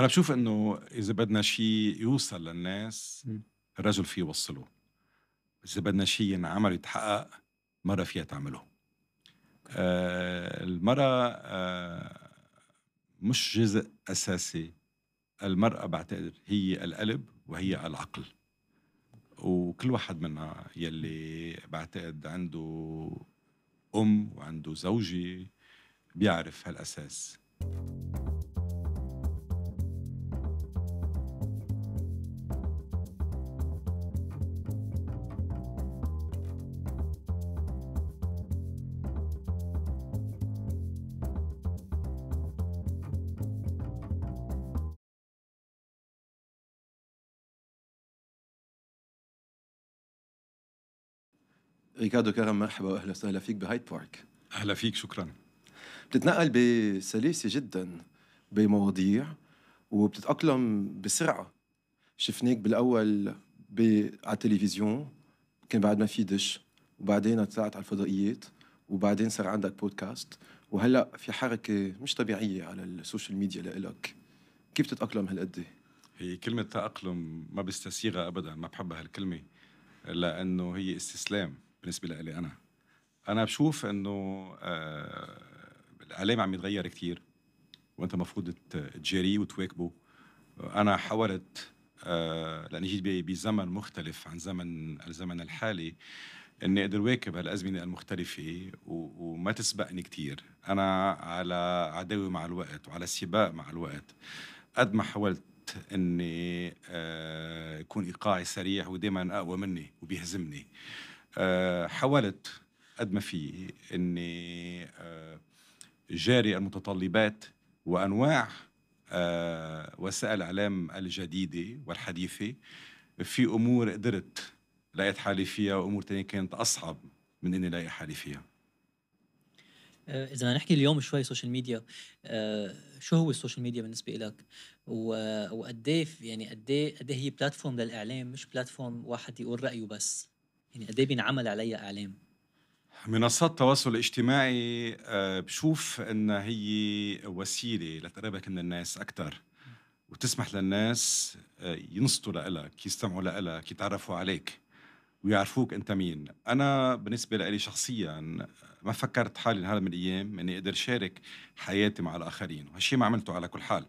أنا بشوف إنه إذا بدنا شيء يوصل للناس. الرجل فيه يوصله. إذا بدنا شيء ينعمل يتحقق مرة فيها تعمله. آه المرأة آه مش جزء أساسي. المرأة بعتقد هي القلب وهي العقل. وكل واحد منا يلي بعتقد عنده أم وعنده زوجة بيعرف هالأساس. ريكاردو كرم مرحبا وأهلا وسهلا فيك ب Hyde Park. أهلا فيك شكرا. بتتنقل بسلاسة جدا بمواضيع وبتتأقلم بسرعة. شفناك بالأول ب... على التلفزيون كان بعد ما في دش وبعدين طلعت على الفضائيات وبعدين صار عندك بودكاست وهلأ في حركة مش طبيعية على ال social media لإلك. كيف تتأقلم هالقد؟ هي كلمة تأقلم ما بستسيغها أبدا ما بحبها هالكلمة لأنه هي استسلام. بالنسبة لي أنا. أنا بشوف أنه آه الإعلام عم يتغير كتير. وأنت مفروض ت- تجاريه وتواكبه. أنا حاولت آه لأني جيت بزمن مختلف عن زمن الزمن الحالي إني أقدر واكب هالأزمنة المختلفة وما تسبقني كتير. أنا على عداوة مع الوقت وعلى سباق مع الوقت. قد ما حاولت إني آه، يكون إيقاعي سريع ودائما أقوى مني وبيهزمني. حاولت قد ما في إني آه، جاري المتطلبات وأنواع آه، وسائل الاعلام الجديدة والحديثة في أمور قدرت لقيت حالي فيها وأمور تانية كانت أصعب من إني لاقي حالي فيها. آه، إذا نحكي اليوم شوي social media آه، شو هو ال social media بالنسبة لك وقد إيه يعني قد إيه إيه هي platform للإعلام مش platform واحد يقول رأيه بس. يعني قد إيه بينعمل عليها إعلام؟ منصات التواصل الاجتماعي آه، بشوف انها هي وسيلة لتقربك من الناس أكثر وتسمح للناس آه، ينصتوا لك يستمعوا لك يتعرفوا عليك ويعرفوك أنت مين. أنا بالنسبة لي شخصيا ما فكرت حالي هذا من الأيام إني أقدر شارك حياتي مع الآخرين وهالشيء ما عملته على كل حال.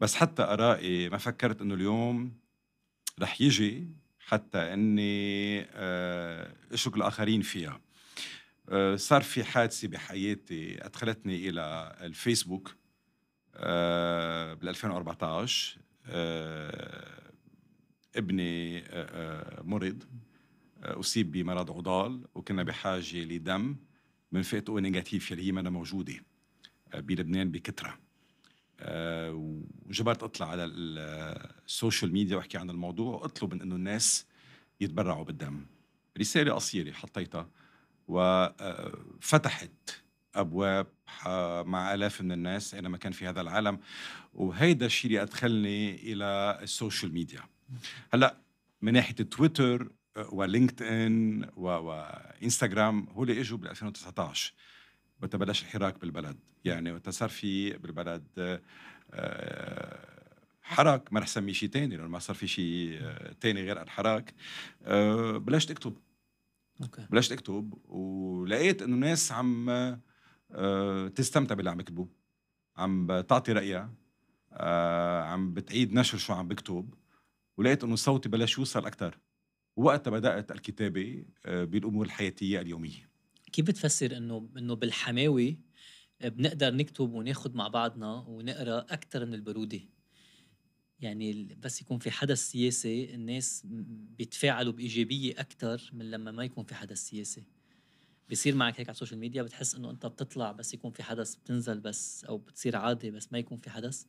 بس حتى آرائي ما فكرت إنه اليوم رح يجي حتى إني آه، اشرك الآخرين فيها. آه، صار في حادثة بحياتي أدخلتني إلى الفيسبوك بال 2014 آه، ابني آه، آه، مرض آه، أصيب بمرض عضال وكنا بحاجة لدم من فئة O negative اللي هي ما موجودة آه، بلبنان بكثره آه، وجبرت اطلع على ال- ال social media وأحكي عن الموضوع وأطلب من إنه الناس يتبرعوا بالدم. رسالة قصيرة حطيتها وفتحت أبواب ح- مع آلاف من الناس أينما كان في هذا العالم. وهيدا الشيء اللي أدخلني إلى ال social media. هلأ من ناحية تويتر آه، ولينكد ان وانستغرام هو اللي إجوا بال 2019 وقت بلش الحراك بالبلد. يعني وقت صار في بالبلد آه، آه، حراك ما رح سميه شيء تاني لأنه ما صار في شيء آه، تاني غير الحراك آه، بلشت أكتب. أوكي. بلشت أكتب ولقيت إنه ناس عم آه، تستمتع باللي عم يكتبوا عم بتعطي رأيها آه، عم بتعيد نشر شو عم بكتب. ولقيت إنه صوتي بلش يوصل أكثر وقتها بدأت الكتابة آه، بالأمور الحياتية اليومية. كيف بتفسر انه إنه بالحماوي بنقدر نكتب وناخد مع بعضنا ونقرأ أكثر من البرودة؟ يعني بس يكون في حدث سياسي الناس بيتفاعلوا بإيجابية أكثر من لما ما يكون في حدث سياسي. بصير معك هيك على ال social media بتحس إنه أنت بتطلع بس يكون في حدث بتنزل بس أو بتصير عادي بس ما يكون في حدث؟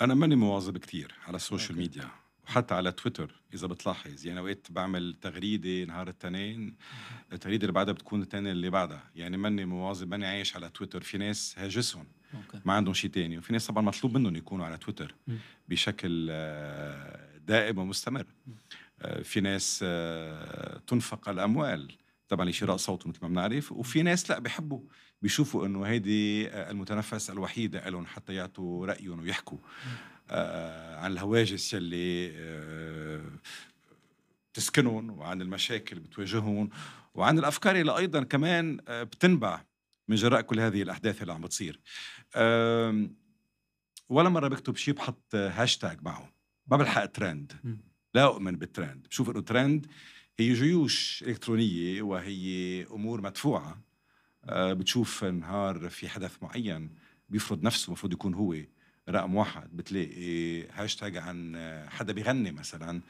أنا ماني مواظب كتير على ال social okay. media. وحتى على تويتر إذا بتلاحظ. يعني أوقات بعمل تغريدة نهار التنين التغريدة اللي بعدها بتكون التانية اللي بعدها. يعني ماني مواظب ماني عايش على تويتر. في ناس هاجسهم ما عندهم شيء تاني. وفي ناس طبعا مطلوب منهم يكونوا على تويتر. بشكل آه، دائم ومستمر. آه، في ناس آه، تنفق الأموال. طبعا لشراء صوته مثل ما بنعرف. وفي ناس لا بيحبوا بيشوفوا إنه هيدي المتنفس الوحيده لهم حتى يعطوا رأيهم ويحكوا. عن الهواجس يلي آه تسكنهم وعن المشاكل بتواجههم وعن الأفكار اللي أيضا كمان آه بتنبع من جراء كل هذه الأحداث اللي عم بتصير. آه ولا مرة بكتب شيء بحط هاشتاج معه. ما بلحق ترند. لا أؤمن بالترند. بشوف إنه ترند هي جيوش إلكترونية وهي أمور مدفوعة. آه، بتشوف نهار في حدث معين بيفرض نفسه المفروض يكون هو. رقم واحد بتلاقي هاشتاج عن حدا بيغني مثلا.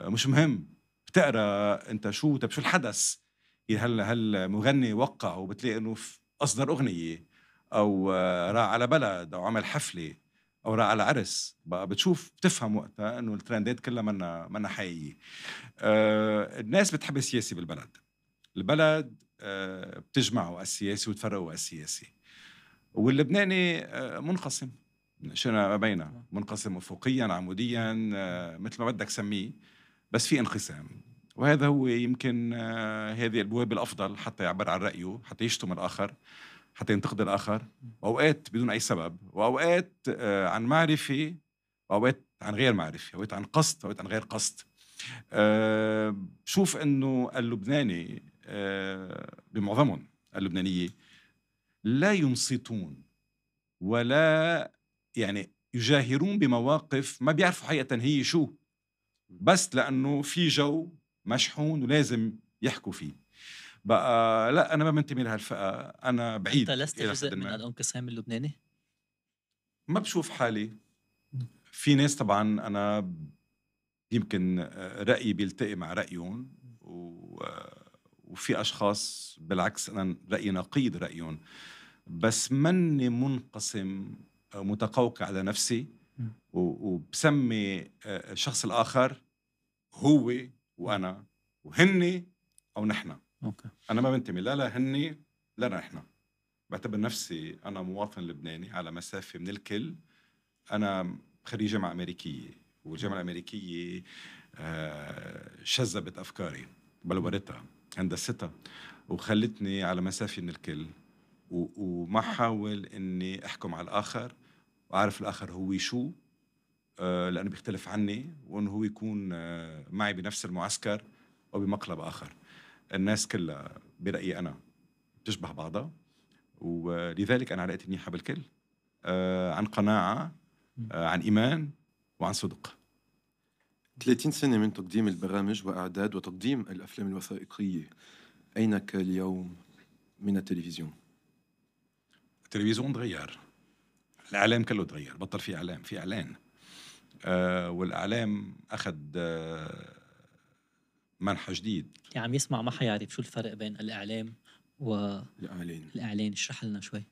مش مهم بتقرأ أنت شو طب شو الحدث؟ هل هل مغني وقع وبتلاقي إنه أصدر أغنية؟ أو راح على بلد أو عمل حفلة أو راح على عرس. بقى بتشوف بتفهم وقتها إنه الترندات كلها منا منا حقيقية. آه الناس بتحب السياسي بالبلد. البلد آه بتجمعه السياسي وتفرقه السياسي. واللبناني آه منقسم شئنا ما بينه منقسم افقيا عموديا آه مثل ما بدك سميه بس في انقسام. وهذا هو يمكن آه هذه البوابه الأفضل حتى يعبر عن رأيه حتى يشتم الآخر حتى ينتقد الآخر. وأوقات بدون أي سبب وأوقات آه، عن معرفة وأوقات عن غير معرفة أوقات عن قصد أوقات عن غير قصد. بشوف إنه اللبناني بمعظمهم اللبنانية لا ينصتون ولا يعني يجاهرون بمواقف ما بيعرفوا حقيقة هي شو. بس لأنه في جو مشحون ولازم يحكوا فيه. بقى لا أنا ما بنتمي لهالفئة. أنا بعيد أنت لست جزء من الأنقسام اللبناني؟ ما بشوف حالي. في ناس طبعا أنا يمكن رأيي بيلتقي مع رأيهم وفي أشخاص بالعكس أنا رأيي نقيض رأيهم. بس مني منقسم متقوقع على نفسي وبسمي الشخص الآخر هو وأنا وهني أو نحن. أوكي. أنا ما بنتمي لا لهني لا نحن. بعتبر نفسي أنا مواطن لبناني على مسافة من الكل. أنا خريج جامعة أمريكية والجامعة الأمريكية آه، شذبت أفكاري بلورتها هندستها وخلتني على مسافة من الكل. وما حاول إني أحكم على الآخر. وأعرف الآخر هو شو آه، لأنه بيختلف عني وإنه هو يكون آه، معي بنفس المعسكر أو بمقلب آخر. الناس كلها برأيي أنا بتشبه بعضها ولذلك أنا علاقتي منيحة بالكل آه عن قناعة آه عن إيمان وعن صدق. 30 سنة من تقديم البرامج وإعداد وتقديم الأفلام الوثائقية. أينك اليوم من التلفزيون؟ التلفزيون تغير الإعلام كله تغير بطل في إعلام في إعلان. آه والإعلام أخذ آه منحى جديد. يعني عم يسمع ما حيعرف شو الفرق بين الإعلام والاعلان الإعلان. اشرح لنا شوي.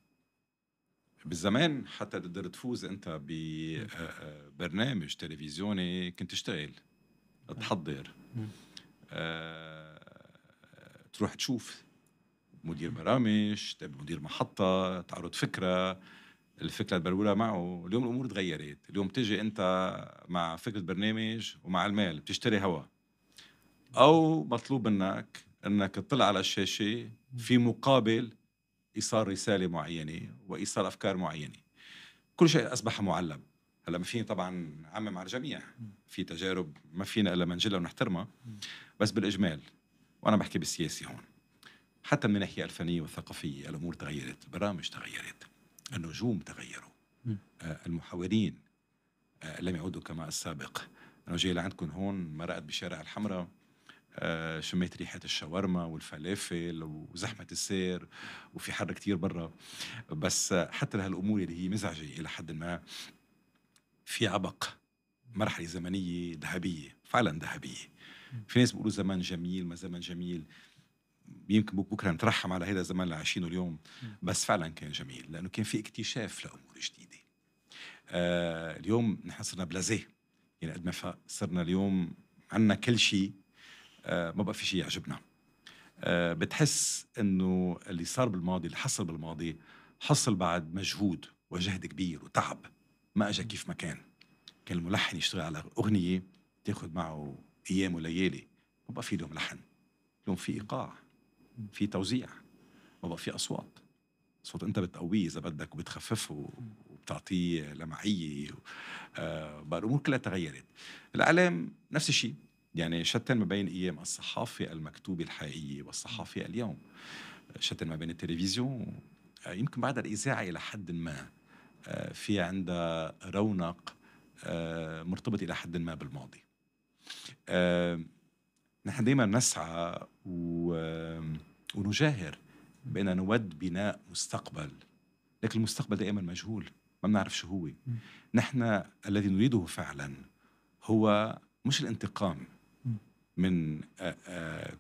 بالزمان حتى تقدر تفوز أنت ببرنامج آه، آه، تلفزيوني كنت تشتغل تحضر. آه تروح تشوف مدير برامج مدير محطة تعرض فكرة. الفكرة تبرولها معه اليوم الأمور تغيرت. اليوم تجي أنت مع فكرة برنامج ومع المال بتشتري هوا. أو مطلوب منك إنك تطلع على الشاشة في مقابل إيصال رسالة معينة وإيصال أفكار معينة. كل شيء أصبح معلب هلأ ما فيني طبعا عمم على الجميع. في تجارب ما فينا إلا منجلها ونحترمها. بس بالإجمال وأنا بحكي بالسياسي هون. حتى من الناحية الفنية والثقافية الأمور تغيرت البرامج تغيرت. النجوم تغيروا. آه المحاورين آه لم يعودوا كما السابق. أنا جاي لعندكم هون مرقت بشارع الحمراء آه، شميت ريحة الشاورما والفلافل وزحمة السير وفي حر كتير برا. بس حتى لهالأمور اللي هي مزعجة إلى حد ما في عبق مرحلة زمنية ذهبية فعلا ذهبية. في ناس بيقولوا زمان جميل ما زمان جميل. يمكن بكرة نترحم على هذا الزمان اللي عايشينه اليوم. بس فعلا كان جميل لأنه كان في اكتشاف لأمور جديدة. آه اليوم نحن صرنا بلازيه. يعني قد ما صرنا اليوم عندنا كل شيء آه، ما بقى في شيء يعجبنا. آه، بتحس إنه اللي صار بالماضي اللي حصل بالماضي حصل بعد مجهود وجهد كبير وتعب. ما اجى كيف ما كان. كان الملحن يشتغل على أغنية تاخذ معه أيام وليالي. ما بقى في اليوم لحن. اليوم في إيقاع. في توزيع بقى في أصوات. صوت أنت بتقويه إذا بدك وبتخففه وبتعطيه لمعية آه بقى الأمور كلها تغيرت. الإعلام نفس الشيء يعني شتان ما بين أيام الصحافة المكتوبة الحقيقية والصحافة اليوم. شتان ما بين التلفزيون آه يمكن بعد الإذاعة إلى حد ما آه في عندها رونق آه مرتبط إلى حد ما بالماضي. نحن دائما نسعى و... ونجاهر بأن نود بناء مستقبل. لكن المستقبل دائما مجهول ما بنعرف شو هو. نحن الذي نريده فعلا هو مش الانتقام من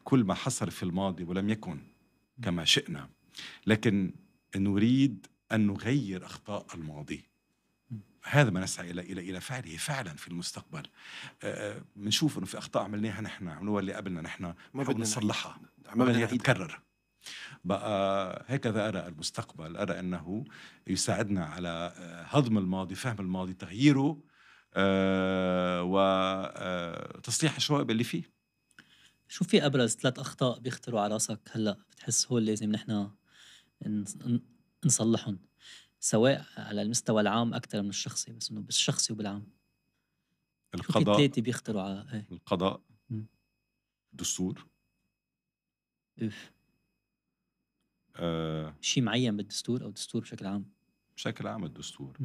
كل ما حصل في الماضي ولم يكن كما شئنا. لكن نريد أن نغير أخطاء الماضي. هذا ما نسعى إلى إلى إلى فعله فعلا في المستقبل. بنشوف إنه في أخطاء عملناها نحن عملوها اللي قبلنا نحن. ما بدنا نصلحها. ما بدنا تتكرر. بقى هكذا أرى المستقبل. أرى أنه يساعدنا على هضم الماضي فهم الماضي تغييره أه وتصليح الشوائب اللي فيه. شو في أبرز ثلاث أخطاء بيخطروا على راسك هلأ بتحس هول لازم نحن نصلحهم؟ سواء على المستوى العام أكثر من الشخصي بس إنه بالشخصي وبالعام. القضاء ثلاثة بيخطروا على إيه؟ القضاء الدستور اف آه. شيء معين بالدستور أو الدستور بشكل عام؟ بشكل عام الدستور.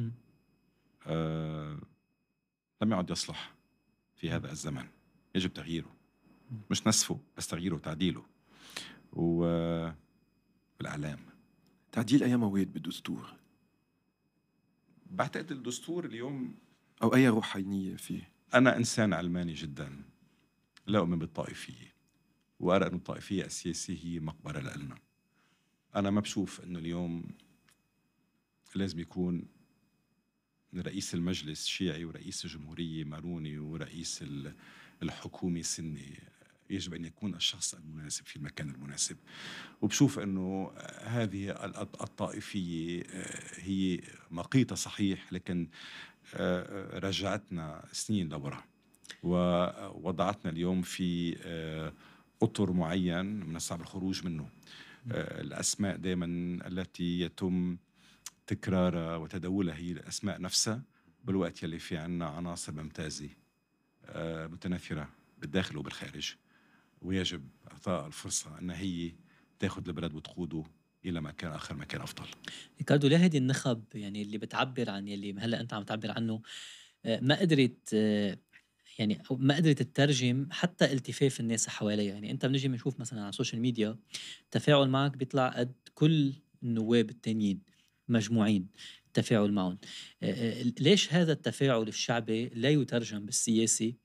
آه. لم يعد يصلح في هذا الزمن. يجب تغييره. مش نسفه بس تغييره وتعديله. و بالإعلام. تعديل اي مواد بالدستور. بعتقد الدستور اليوم أو أي روحانية فيه. أنا إنسان علماني جدا لا أؤمن بالطائفية وأرى أن الطائفية السياسية هي مقبرة لنا. أنا ما بشوف أنه اليوم لازم يكون رئيس المجلس شيعي ورئيس الجمهورية ماروني ورئيس الحكومة سني. يجب أن يكون الشخص المناسب في المكان المناسب. وبشوف أنه هذه الطائفية هي مقيتة صحيح لكن رجعتنا سنين لورا. ووضعتنا اليوم في أطر معين من الصعب الخروج منه. الأسماء دائما التي يتم تكرارها وتداولها هي الأسماء نفسها بالوقت يلي في عنا عناصر ممتازة متناثره بالداخل وبالخارج. ويجب إعطاء الفرصة ان هي تاخذ البلد وتقوده إلى مكان آخر مكان أفضل. ريكاردو ليه هيدي النخب يعني اللي بتعبر عن يلي هلأ أنت عم تعبر عنه ما قدرت يعني ما قدرت تترجم حتى التفاف الناس حواليها. يعني أنت بنجي بنشوف مثلا على ال social media التفاعل معك بيطلع قد كل النواب التانيين مجموعين التفاعل معهم. ليش هذا التفاعل الشعبي لا يترجم بالسياسي؟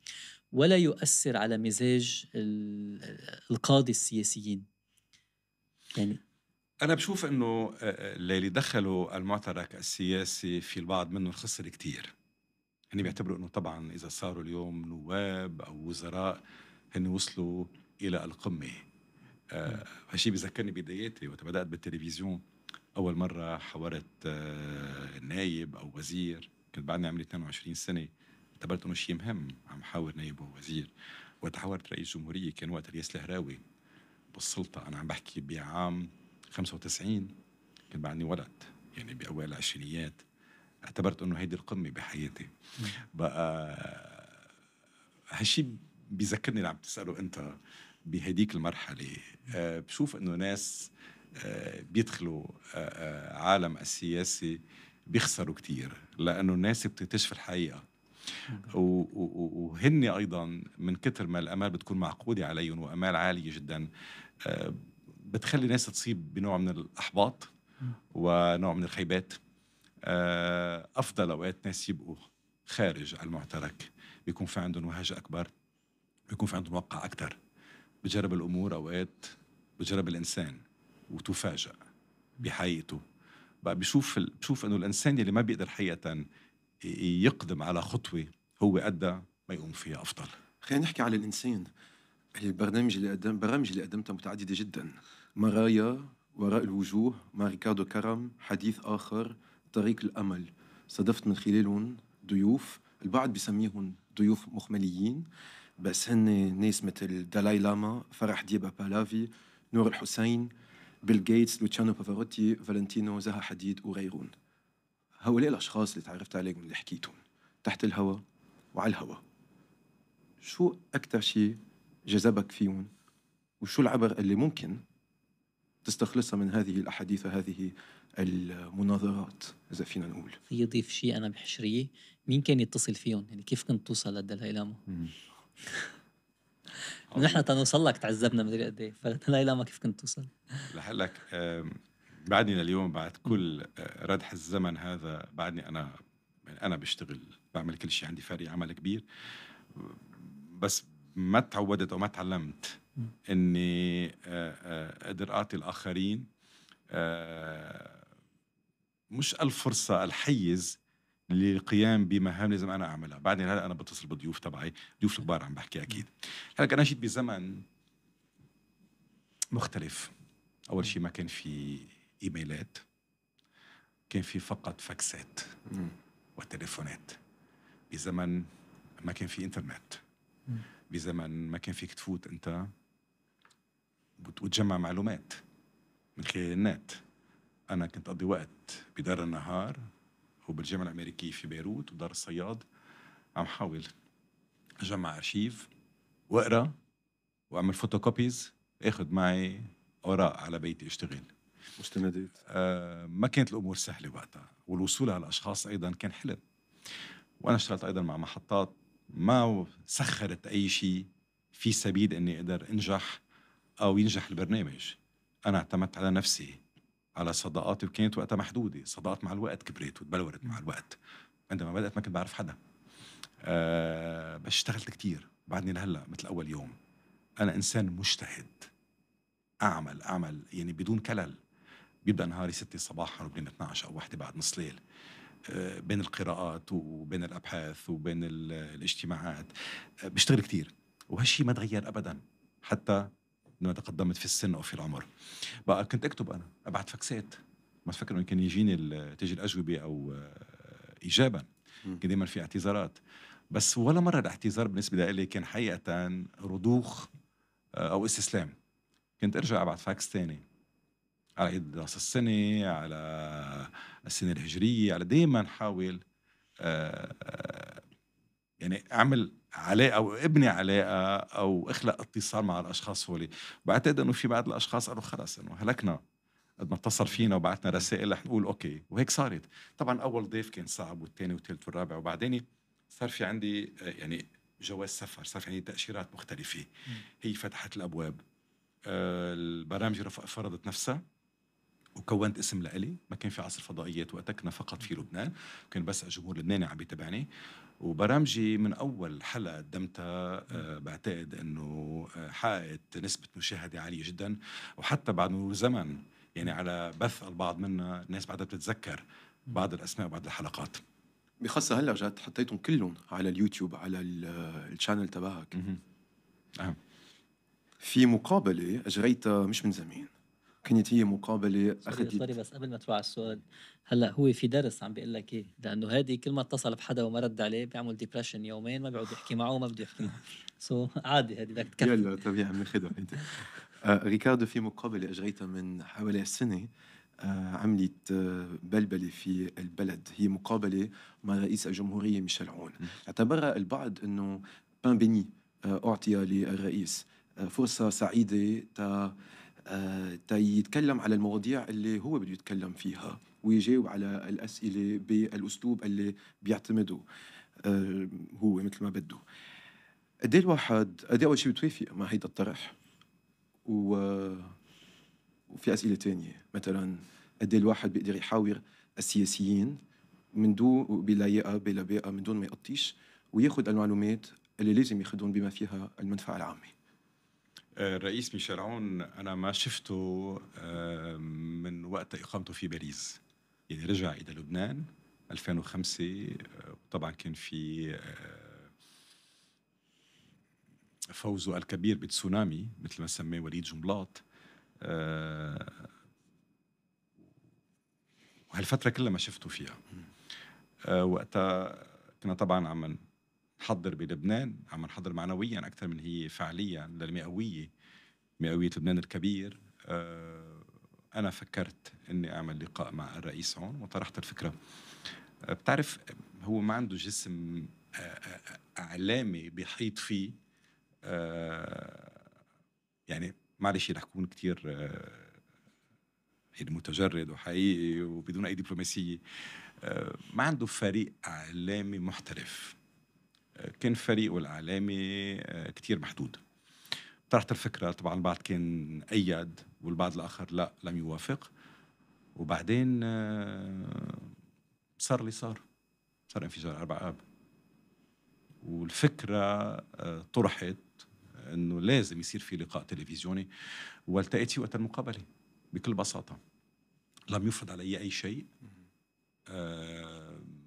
ولا يؤثر على مزاج القاضي السياسيين. يعني أنا بشوف إنه اللي دخلوا المعترك السياسي في البعض منهم خسر كتير. هن بيعتبروا إنه طبعا إذا صاروا اليوم نواب أو وزراء هن وصلوا إلى القمة. آه هالشيء بذكرني بداياتي وقت بدأت بالتلفزيون أول مرة حورت آه نايب أو وزير كنت بعدني عمري 22 سنة. اعتبرت انه شيء مهم عم حاور نائب ووزير. وتحاورت رئيس جمهورية كان وقت الياس الهراوي. بالسلطة أنا عم بحكي بعام 95 كان بعدني ولد يعني باوائل العشرينيات. اعتبرت إنه هيدي القمة بحياتي. بقى هالشيء بيذكرني اللي عم تسأله أنت بهديك المرحلة. أه بشوف إنه ناس أه بيدخلوا أه عالم السياسي بيخسروا كتير. لأنه الناس بتكتشف الحقيقة. وهن أيضا من كثر ما الأمال بتكون معقودة عليهم وأمال عالية جدا بتخلي ناس تصيب بنوع من الأحباط ونوع من الخيبات. أفضل أوقات ناس يبقوا خارج المعترك بيكون في عندهم وهج أكبر بيكون في عندهم وقع أكثر بجرب الأمور أوقات بجرب الإنسان وتفاجأ بحقيقته. بقى بشوف بشوف إنه الإنسان اللي ما بيقدر حقيقه يقدم على خطوة هو أدى ما يقوم فيها أفضل. خلينا نحكي على الإنسان. البرنامج اللي قدم برامج اللي قدمتها متعددة جدا. مرايا وراء الوجوه مع ريكاردو كرم حديث آخر طريق الأمل. صادفت من خلالهم ضيوف البعض بيسميهم ضيوف مخمليين. بس هن ناس مثل دالاي لاما فرح ديبا بالافي نور الحسين بيل جيتس لوتشانو بافاروتي فالنتينو زها حديد وغيرون هؤلاء الأشخاص اللي تعرفت عليهم اللي حكيتهم؟ تحت الهواء وعلى الهواء شو أكثر شيء جذبك فيهم؟ وشو العبر اللي ممكن تستخلصها من هذه الأحاديث وهذه المناظرات؟ إذا فينا نقول. في يضيف شيء أنا بحشرية. مين كان يتصل فيهم؟ يعني كيف كنت توصل للدلاي لاما؟ نحن تنوصل لك تعذبنا مدري قد إيه. فالدلاي لاما كيف كنت توصل؟ لحلك بعدني لليوم بعد كل آه، ردح الزمن هذا بعدني أنا يعني أنا بشتغل بعمل كل شيء عندي فريق عمل كبير. بس ما تعودت أو ما تعلمت إني آه، آه، أقدر أعطي الآخرين مش الفرصة الحيز للقيام بمهام لازم أنا أعملها. بعدين هلا أنا بتصل بالضيوف تبعي ضيوف الكبار عم بحكي أكيد. هلأ أنا جيت بزمن مختلف. أول شيء ما كان في إيميلات كان في فقط فاكسات وتليفونات. بزمن ما كان في إنترنت. بزمن ما كان فيك تفوت أنت وتجمع معلومات من خلال النت. أنا كنت أقضي وقت بدار النهار وبالجامعة الأمريكية في بيروت ودار الصياد عم حاول أجمع أرشيف وأقرأ وأعمل photocopies آخذ معي أوراق على بيتي أشتغل. مستندات. آه ما كانت الأمور سهلة وقتها والوصول على الأشخاص أيضا كان حلم. وأنا اشتغلت أيضا مع محطات ما سخرت أي شيء في سبيل إني أقدر أنجح أو ينجح البرنامج. أنا اعتمدت على نفسي على صداقاتي وكانت وقتها محدودة. صداقات مع الوقت كبرت وتبلورت مع الوقت. عندما بدأت ما كنت بعرف حدا. أه بس اشتغلت كتير. بعدني لهلأ مثل أول يوم. أنا إنسان مجتهد. أعمل أعمل يعني بدون كلل. بيبدأ نهاري 6 صباحا وبين 12 أو واحدة بعد نص ليل. أه بين القراءات وبين الأبحاث وبين الاجتماعات. أه بشتغل كتير. وهالشيء ما تغير ابدا. حتى لما تقدمت في السن أو في العمر. بقى كنت أكتب أنا. ابعت فاكسات. ما تفكر إنه كان يجيني تيجي الأجوبة أو آه، ايجابا كان دائما في اعتذارات. بس ولا مرة الاعتذار بالنسبة لي كان حقيقة رضوخ آه، أو استسلام. كنت أرجع ابعت فاكس ثاني على عيد راس السنة على السنة الهجرية على دائما حاول آه، يعني أعمل علاقة أو ابني علاقة أو أخلق اتصال مع الأشخاص هولي. بعتقد إنه في بعض الأشخاص قالوا خلص إنه هلكنا قد ما اتصل فينا وبعثنا رسائل رح نقول okay وهيك صارت. طبعا أول ضيف كان صعب والثاني والثالث والرابع وبعدين صار في عندي يعني جواز سفر صار في عندي تأشيرات مختلفة. هي فتحت الأبواب. آه، البرامج فرضت نفسها. وكونت اسم لإلي. ما كان في عصر فضائيات وقتها كنا فقط في لبنان. كان بس الجمهور اللبناني عم يتابعني. وبرامجي من أول حلقة قدمتها أه بعتقد إنه آه، حققت نسبة مشاهدة عالية جدا. وحتى بعد مرور زمن يعني على بث البعض منا الناس بعدها بتتذكر بعض الأسماء وبعض الحلقات. بخاصة هلأ رجعت حطيتهم كلهم على اليوتيوب على ال channel تبعك. أه. في مقابلة أجريتها مش من زمان. كانت هي مقابلة أخذت سوري بس قبل ما تروح على السؤال هلأ هو في درس عم بيقول لك إيه؟ لأنه هذه كل ما اتصل بحدا وما رد عليه بيعمل depression يومين ما بيقعد يحكي معه وما بده يحكي معه. so so, عادي هذه بدك تكفي يلا طبيعي عم ناخذها أنت. آه ريكاردو في مقابلة أجريتها من حوالي سنة آه عملت آه بلبلة في البلد. هي مقابلة مع رئيس الجمهورية ميشيل عون. اعتبرها البعض إنه بان بيني أعطي للرئيس. فرصة سعيدة تا يتكلم على المواضيع اللي هو بده يتكلم فيها ويجاوب على الأسئلة بالأسلوب اللي بيعتمده آه، هو مثل ما بده. قد الواحد قد أول شيء بتوافق مع هيدا الطرح؟ و... وفي أسئلة تانية مثلا قد الواحد بيقدر يحاور السياسيين من دون بلايقة بلباقة من دون ما يقطيش وياخذ المعلومات اللي لازم ياخذهم بما فيها المنفعة العامة؟ الرئيس ميشيل أنا ما شفته من وقت إقامته في باريس. يعني رجع إلى لبنان 2005 طبعا كان في آه، فوزه الكبير بتسونامي مثل ما سماه وليد جنبلاط آه، وهالفترة كلها ما شفته فيها. آه، وقتها كنا طبعا عم نحضر بلبنان عم نحضر معنويا أكثر من هي فعليا للمئوية مئوية لبنان الكبير. آه، أنا فكرت إني أعمل لقاء مع الرئيس هون وطرحت الفكرة. آه، بتعرف هو ما عنده جسم آه، إعلامي بيحيط فيه. يعني معلش رح اكون كثير يعني متجرد وحقيقي وبدون أي دبلوماسية. ما عنده فريق إعلامي محترف. كان فريقه الاعلامي آه، كثير محدود. طرحت الفكرة طبعا البعض كان أيد والبعض الآخر لا لم يوافق. وبعدين آه، صار اللي صار. صار انفجار أربع آب. والفكرة آه، طرحت إنه لازم يصير في لقاء تلفزيوني والتقيت فيه وقت المقابلة بكل بساطة. لم يفرض علي أي شيء.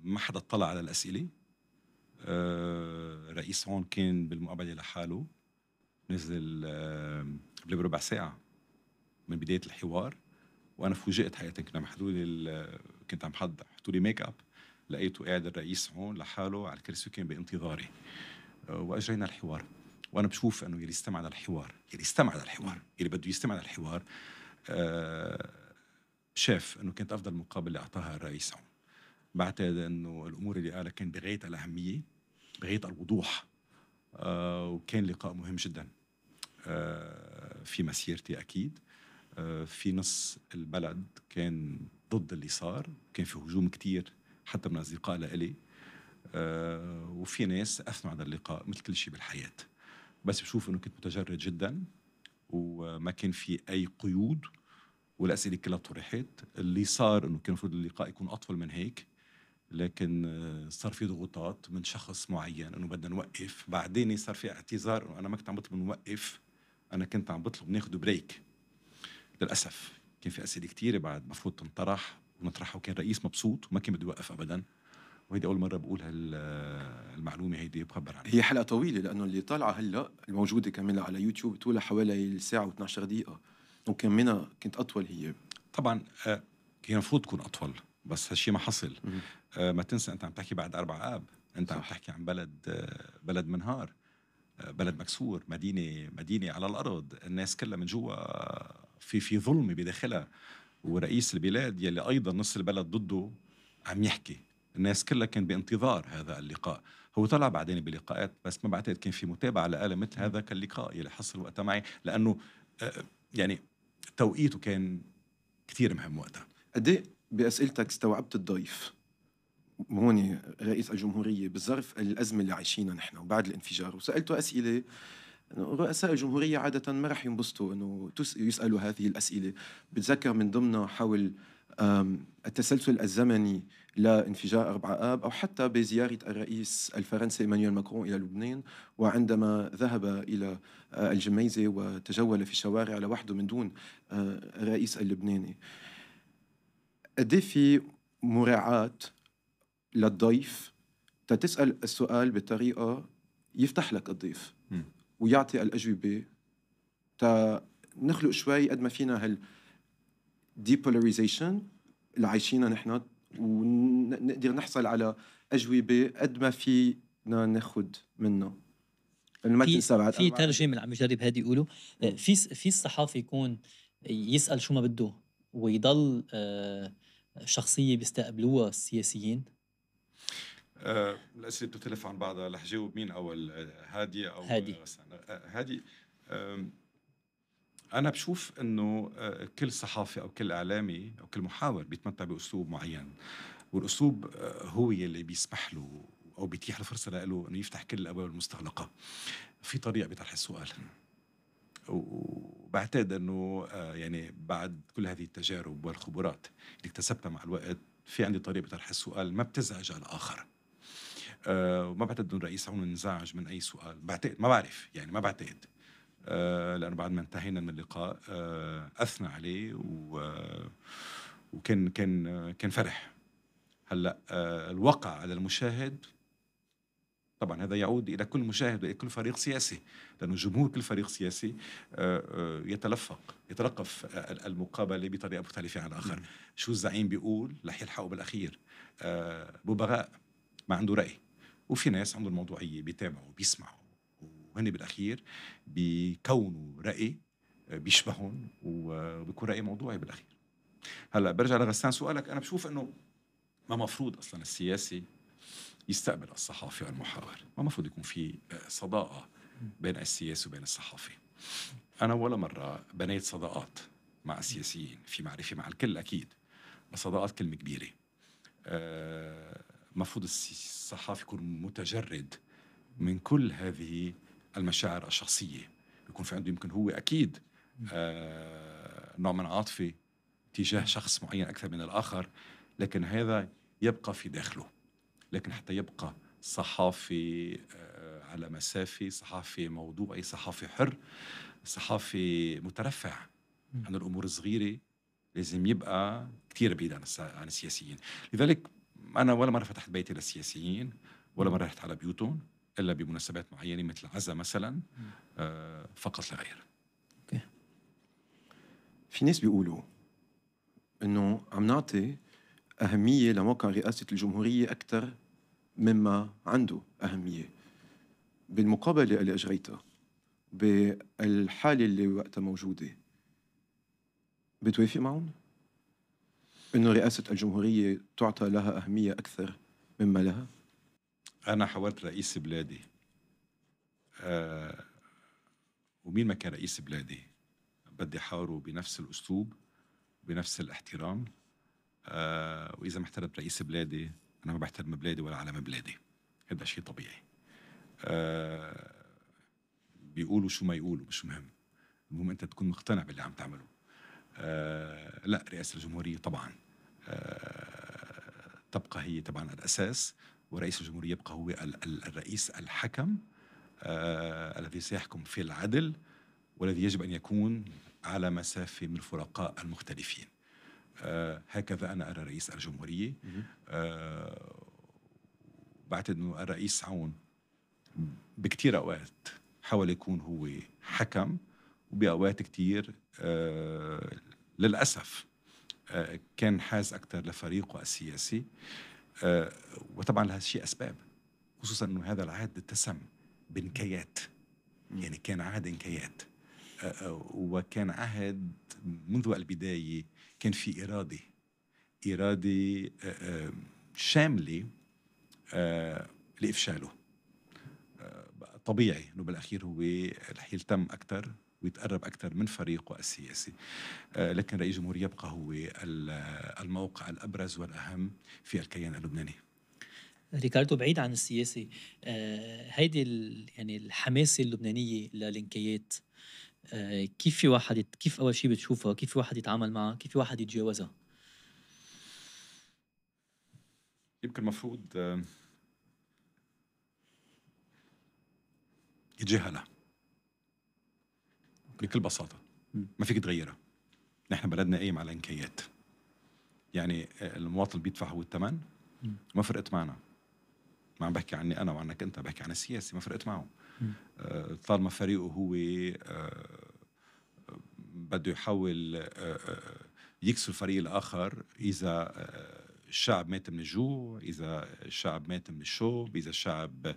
ما حدا اطلع على الأسئلة. رئيس عون كان بالمقابلة لحاله نزل آه، قبل بربع ساعه من بداية الحوار وأنا فوجئت حقيقة كنا محدود ال- كنت عم حطوا لي make up لقيته قاعد الرئيس عون لحاله على الكرسي كان بانتظاري. آه، وأجرينا الحوار. وأنا بشوف إنه يلي استمع للحوار يلي استمع للحوار يلي بده يستمع للحوار آه، شاف إنه كانت أفضل مقابلة أعطاها الرئيس عون. بعتقد إنه الأمور اللي قالها كان بغاية الأهمية بغاية الوضوح آه، وكان لقاء مهم جدا آه، في مسيرتي أكيد آه، في نص البلد كان ضد اللي صار كان في هجوم كتير حتى من أصدقاء لإلي وفي ناس أثنوا على اللقاء مثل كل شيء بالحياة. بس بشوف إنه كنت متجرد جدا وما كان في أي قيود والأسئلة كلها طرحت. اللي صار إنه كان المفروض اللقاء يكون أطول من هيك لكن آه، صار في ضغوطات من شخص معين إنه بدنا نوقف. بعدين صار في اعتذار إنه أنا ما كنت عم بطلب نوقف أنا كنت عم بطلب ناخذ بريك للأسف كان في أسئلة كثيره بعد مفروض تنطرح ونطرحها وكان رئيس مبسوط وما كان بده يوقف ابدا. وهيدي أول مرة بقول هالمعلومه هيدي بخبر عنها هي حلقة طويلة لأنه اللي طالعة هلأ الموجودة كمان على يوتيوب طولها حوالي ساعة و12 دقيقة. وكان منها كنت أطول هي. طبعا آه، كان المفروض تكون أطول. بس هالشيء ما حصل. آه، ما تنسى أنت عم تحكي بعد أربع آب. أنت عم صح. تحكي عن بلد آه، بلد منهار آه، بلد مكسور مدينة مدينة على الأرض. الناس كلها من جوا في في ظلم بداخلها. ورئيس البلاد يلي أيضا نص البلد ضده عم يحكي. الناس كلها كان بانتظار هذا اللقاء. هو طلع بعدين بلقاءات بس ما بعتقد كان في متابعة لآلة مثل هذا اللقاء يلي حصل وقتها معي. لأنه يعني توقيته كان كثير مهم وقتها. قد بأسئلتك استوعبت الضيف. هون رئيس الجمهورية بظرف الأزمة اللي عايشينها نحن وبعد الانفجار. وسألته أسئلة إنه رؤساء الجمهورية عادة ما رح ينبسطوا تس- يسألوا هذه الأسئلة. بتذكر من ضمنها حول التسلسل الزمني لانفجار أربعة آب أو حتى بزيارة الرئيس الفرنسي إيمانويل ماكرون إلى لبنان. وعندما ذهب إلى آه، الجميزة وتجول في الشوارع لوحده من دون آه، الرئيس اللبناني. قد في مراعاة للضيف. تتسأل السؤال بطريقة يفتح لك الضيف. ويعطي الأجوبة. نخلق شوي قد ما فينا هال depolarization اللي عايشينها نحن ونقدر نحصل على أجوبة قد ما فينا ناخد منها. لأنه ما في تنسى بعد في ترجمة اللي عم يجرب هادي يقوله. آه، في في الصحافي يكون يسأل شو ما بده ويضل آه، شخصية بيستقبلوها السياسيين؟ آه، الأسئلة بتختلف عن بعضها. رح جاوب مين أول آه، هادي أو هادي. آه، غسان. آه، هادي. آم، أنا بشوف إنه آه، كل صحافي أو كل إعلامي أو كل محاور بيتمتع بأسلوب معين. والأسلوب آه، هو يلي بيسمح له أو بيتيح الفرصه له إنه يفتح كل الأبواب المستغلقة. في طريقة بطرح السؤال. وبعتقد إنه آه، يعني بعد كل هذه التجارب والخبرات اللي اكتسبتها مع الوقت في عندي طريقة بطرح السؤال ما بتزعج الآخر. آه، وما بعتقد إنه الرئيس هون انزعج من أي سؤال. بعتقد ما بعرف يعني ما بعتقد. آه، لأنه بعد ما انتهينا من اللقاء آه، أثنى عليه و آه، وكان كان آه، كان فرح. هلأ الوقع على المشاهد طبعا هذا يعود إلى كل مشاهد وإلى كل فريق سياسي لأنه جمهور كل فريق سياسي آه، آه، يتلفق يتلقف المقابلة بطريقة مختلفة عن الآخر. شو الزعيم بيقول؟ رح يلحقوا بالأخير. آه، ببغاء ما عنده رأي. وفي ناس عندهم موضوعية بيتابعوا بيسمعوا وهن بالأخير بيكونوا رأي بيشبههم وبيكون رأي موضوعي بالأخير. هلأ برجع لغسان سؤالك. أنا بشوف إنه ما مفروض أصلا السياسي يستقبل الصحافي والمحاور ما مفروض يكون في صداقة بين السياسي وبين الصحافي. أنا ولا مرة بنيت صداقات مع السياسيين في معرفة مع الكل أكيد. بس صداقات كبيرة. المفروض آه، الصحافي يكون متجرد من كل هذه المشاعر الشخصية. يكون في عنده يمكن هو أكيد آه، نوع من العاطفه تجاه شخص معين أكثر من الآخر لكن هذا يبقى في داخله. لكن حتى يبقى صحافي آه، على مسافه صحافي موضوعي صحافي حر صحافي مترفع عن الأمور الصغيرة لازم يبقى كثير بعيد عن عن السياسيين. لذلك أنا ولا مرة فتحت بيتي للسياسيين ولا مرة رحت على بيوتهم إلا بمناسبات معينة مثل عزا مثلا آه، فقط لا غير. أوكي. في ناس بيقولوا إنه عم نعطي أهمية لموقع رئاسة الجمهورية أكثر مما عنده أهمية بالمقابله اللي اجريتها بالحالة اللي وقتها موجودة بتوافق معهم؟ إنه رئاسة الجمهورية تعطى لها أهمية أكثر مما لها؟ أنا حاولت رئيس بلادي آه ومين ما كان رئيس بلادي بدي حاوره بنفس الأسلوب بنفس الاحترام آه وإذا ما رئيس بلادي أنا ما بحترم بلادي ولا علم بلادي. هذا شيء طبيعي. آه بيقولوا شو ما يقولوا مش مهم. المهم أنت تكون مقتنع باللي عم تعمله. آه لا رئاسة الجمهورية طبعا آه تبقى هي طبعا الأساس ورئيس الجمهورية يبقى هو الرئيس الحكم آه الذي سيحكم في العدل والذي يجب أن يكون على مسافة من الفرقاء المختلفين. هكذا أنا ارى رئيس الجمهوريه آه بعتقد إنه الرئيس عون بكثير أوقات حاول يكون هو حكم وبأوقات كتير آه للأسف آه كان حاز أكثر لفريقه السياسي. آه وطبعا لهذا الشيء أسباب خصوصا أنه هذا العهد اتسم بنكايات يعني كان عهد انكايات آه, آه، وكان عهد منذ البداية كان في إرادة إرادة آه، آه، شاملة لإفشاله. طبيعي إنه بالأخير هو رح يلتم أكثر ويتقرب أكثر من فريقه السياسي. آه، لكن رئيس الجمهوريه يبقى هو الموقع الأبرز والأهم في الكيان اللبناني. ريكاردو بعيد عن السياسي آه، هيدي يعني الحماسة اللبنانية للانكيات. آه، كيف في واحد كيف أول شيء بتشوفها كيف في واحد يتعامل معها كيف في واحد يتجاوزها يمكن المفروض يتجاهلها. بكل بساطة. ما فيك تغيرها. نحن بلدنا قايم على انكيات يعني المواطن بيدفع هو الثمن ما فرقت معنا. ما عم بحكي عني أنا وعنك أنت بحكي عن السياسي. ما فرقت معه آه طالما فريقه هو آه بده يحاول آه, آه، يكسر الفريق الآخر إذا آه الشعب مات من الجوع إذا الشعب مات من الشوب إذا الشعب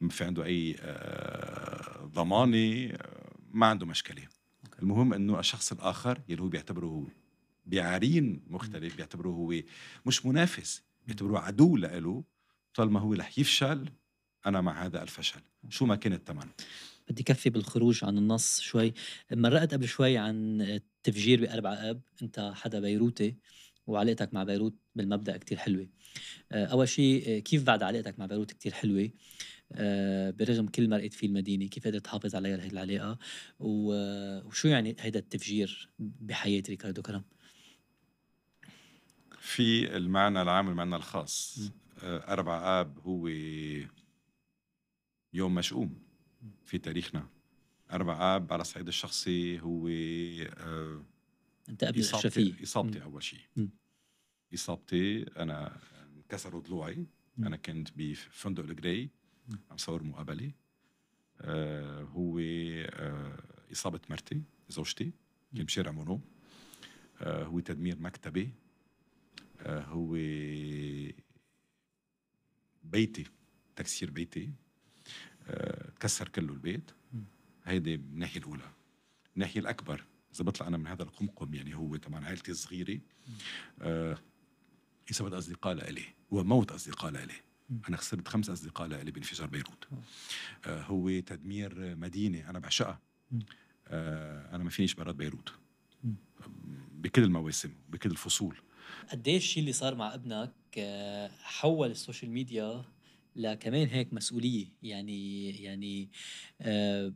ما في عنده أي آه، ضمانة آه، ما عنده مشكلة. المهم إنه الشخص الآخر يلي هو بيعتبره هو بعرين مختلف بيعتبره هو مش منافس بيعتبره عدو له طالما هو رح يفشل أنا مع هذا الفشل. شو ما كان الثمن بدي كفي بالخروج عن النص شوي. مرقت قبل شوي عن التفجير بأربع آب. أنت حدا بيروتي وعلاقتك مع بيروت بالمبدأ كتير حلوة. آه، أول شيء آه، كيف بعد علاقتك مع بيروت كتير حلوة؟ آه، برغم كل ما لقيت فيه المدينة كيف قدرت تحافظ عليها هذه العلاقة؟ وشو يعني هيدا التفجير بحياه ريكاردو كرم؟ في المعنى العام والمعنى الخاص. أربع آب هو يوم مشؤوم في تاريخنا. أربع آب على الصعيد الشخصي هو أنت قبل الاشرفيه إصابتي أول شيء. إصابتي أنا انكسروا ضلوعي أنا كنت بفندق الجراي عم صور مقابلة. آه هو آه إصابة مرتي زوجتي كان بشارع مونو آه هو تدمير مكتبي. آه هو بيتي تكسير بيتي. آه تكسر كله البيت. هيدي من الناحية الأولى. الناحية الأكبر إذا بطلع أنا من هذا القمقم يعني هو طبعا عائلتي الصغيرة آه يسبب أصدقاء لإلي. وموت أصدقاء لإلي. أنا خسرت خمس أصدقاء لإلي بانفجار بيروت. آه هو تدمير مدينة. أنا بعشقها. آه أنا ما فينيش برات بيروت. بكل المواسم بكل الفصول. قد إيه الشيء اللي صار مع ابنك آه، حول ال social media لكمان هيك مسؤولية. يعني يعني آه،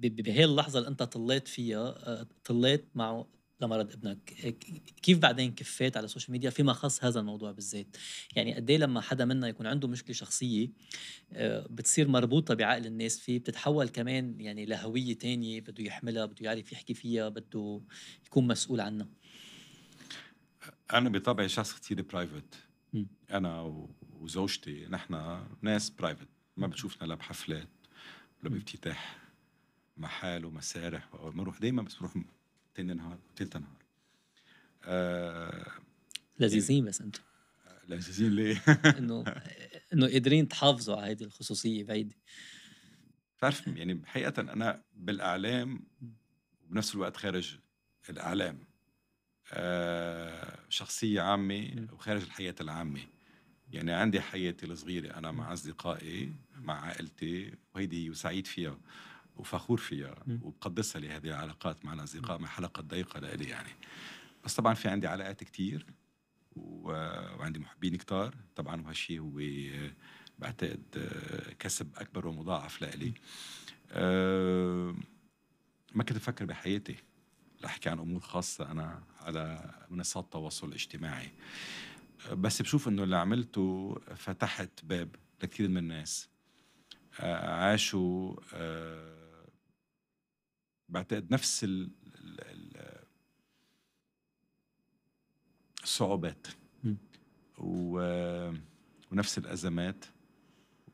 بهي اللحظة اللي أنت طليت فيها آه، طليت معه لمرض ابنك. كيف بعدين كفيت على ال social media فيما خص هذا الموضوع بالذات. يعني قد إيه لما حدا منا يكون عنده مشكلة شخصية آه، بتصير مربوطة بعقل الناس فيه بتتحول كمان يعني لهوية تانية بده يحملها بده يعرف يحكي فيها بده يكون مسؤول عنها. أنا بطبعي شخص كثير private. أنا وزوجتي نحن ناس برايفت ما بتشوفنا لا بحفلات ولا بافتتاح محال ومسارح بنروح دائما بس بنروح تاني نهار وثالث نهار. آه لذيذين بس أنتم لذيذين ليه؟ إنه إنه قادرين تحافظوا على هذه الخصوصية بعيدة. بتعرف يعني حقيقة أنا بالإعلام وبنفس الوقت خارج الإعلام. آه شخصية عامة وخارج الحياة العامة. يعني عندي حياتي الصغيرة أنا مع أصدقائي مع عائلتي وهيدي وسعيد فيها وفخور فيها. وبقدسها لهذه العلاقات مع الأصدقاء مع حلقة ضيقة لإلي يعني. بس طبعا في عندي علاقات كتير وعندي محبين كتار. طبعا وهالشيء هو بعتقد كسب أكبر ومضاعف لإلي. أه ما كنت بفكر بحياتي. لأحكي عن أمور خاصة أنا على منصات التواصل الاجتماعي. أه بس بشوف إنه اللي عملته فتحت باب لكثير من الناس. أه عاشوا أه بعتقد نفس ال ال ال الصعوبات. و- ونفس الأزمات.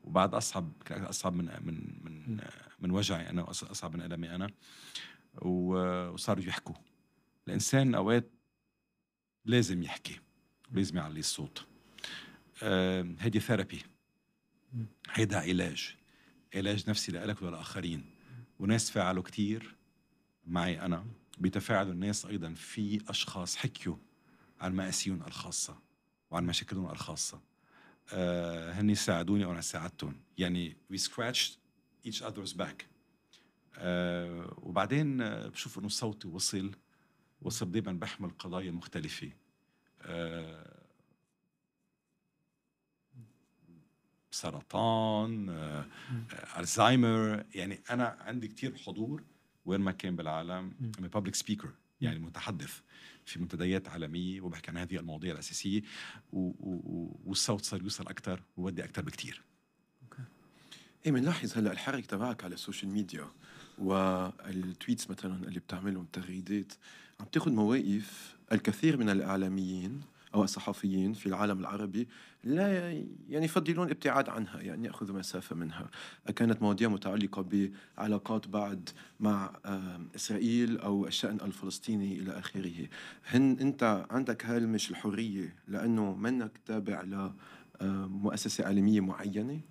وبعد أصعب كان أصعب من من من من وجعي أنا أصعب من ألمي أنا. وصاروا يحكوا. الإنسان أوقات لازم يحكي. لازم يعلي الصوت. هيدي ثيرابي. هيدا علاج. علاج نفسي لك وللآخرين. وناس فعلوا كتير معي أنا. بيتفاعلوا الناس أيضا في أشخاص حكيوا عن مآسيهم الخاصة وعن مشاكلهم الخاصة. آه هني ساعدوني وأنا ساعدتهم. يعني we scratched each other's back. آه وبعدين آه، بشوف إنه صوتي وصل. وصل دايما بحمل قضايا مختلفة. آه سرطان آه آه، ألزهايمر يعني أنا عندي كتير حضور وين ما كان بالعالم a public speaker يعني متحدث في منتديات عالمية وبحكي عن هذه المواضيع الأساسية و- و- و- والصوت صار يوصل أكثر وودي أكثر بكتير. إيه بنلاحظ هلأ الحركة تبعك على ال social media وال tweets مثلا اللي بتعملهم تغريدات عم تاخذ مواقف الكثير من الإعلاميين أو الصحفيين في العالم العربي لا يعني يفضلون الابتعاد عنها يعني ياخذوا مسافة منها. كانت مواضيع متعلقة بعلاقات بعد مع آم، إسرائيل أو الشأن الفلسطيني إلى آخره. هن أنت عندك هالمش الحرية لأنه منك تابع لمؤسسه إعلامية معينة؟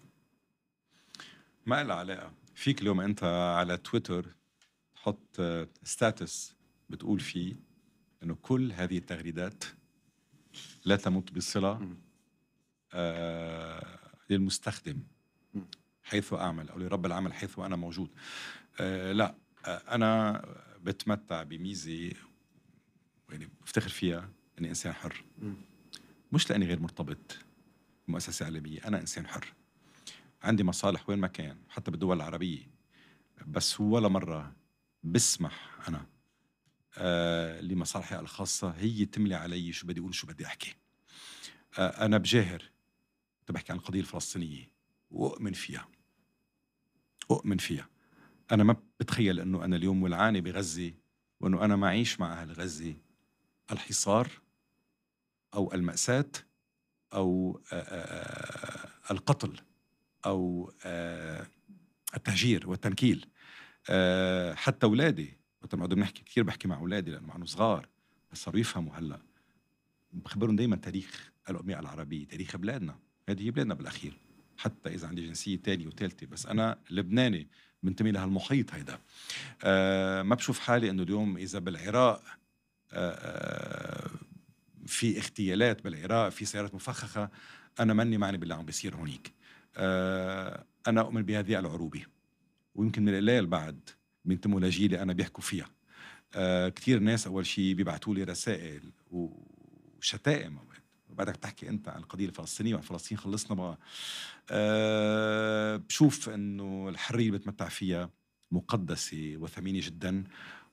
ما لها علاقة. فيك اليوم أنت على تويتر تحط ستاتس بتقول فيه إنه كل هذه التغريدات لا تمت بصله. آه للمستخدم. حيث أعمل أو لرب العمل حيث أنا موجود آه لا آه أنا بتمتع بميزة يعني بفتخر فيها إني إنسان حر. مش لأني غير مرتبط بمؤسسة اعلاميه أنا إنسان حر عندي مصالح وين ما كان حتى بالدول العربية بس ولا مرة بسمح أنا آه لمصالحي الخاصة. هي تملي علي شو بدي أقول شو بدي أحكي. آه أنا بجاهر بحكي عن القضية الفلسطينية. وأؤمن فيها. أؤمن فيها. أنا ما بتخيل إنه أنا اليوم ولعانه بغزة وإنه أنا معيش مع أهل غزة. الحصار أو المأساة أو آه، آه، آه، القتل آه، التهجير والتنكيل. حتى اولادي وقت ما بدنا نحكي كثير بحكي مع أولادي لأنه معهم صغار بس صاروا يفهموا هلأ. بخبرهم دائما تاريخ الامه العربية تاريخ بلادنا. هذه هي بلادنا بالأخير. حتى إذا عندي جنسية ثانية وثالثه بس أنا لبناني بنتمي لهالمحيط هيدا. أه ما بشوف حالي إنه اليوم إذا بالعراق أه في اغتيالات بالعراق في سيارات مفخخة أنا ماني معني باللي عم بيصير هونيك. أه أنا أؤمن بهذه العروبة. ويمكن من القليل بعد بينتموا لجيلي أنا بيحكوا فيها. أه كثير ناس أول شيء بيبعتوا لي رسائل وشتائم بعدك تحكي أنت عن القضية الفلسطينية وعن فلسطين خلصنا بقى. أه بشوف إنه الحرية اللي بتمتع فيها مقدسة وثمينة جدا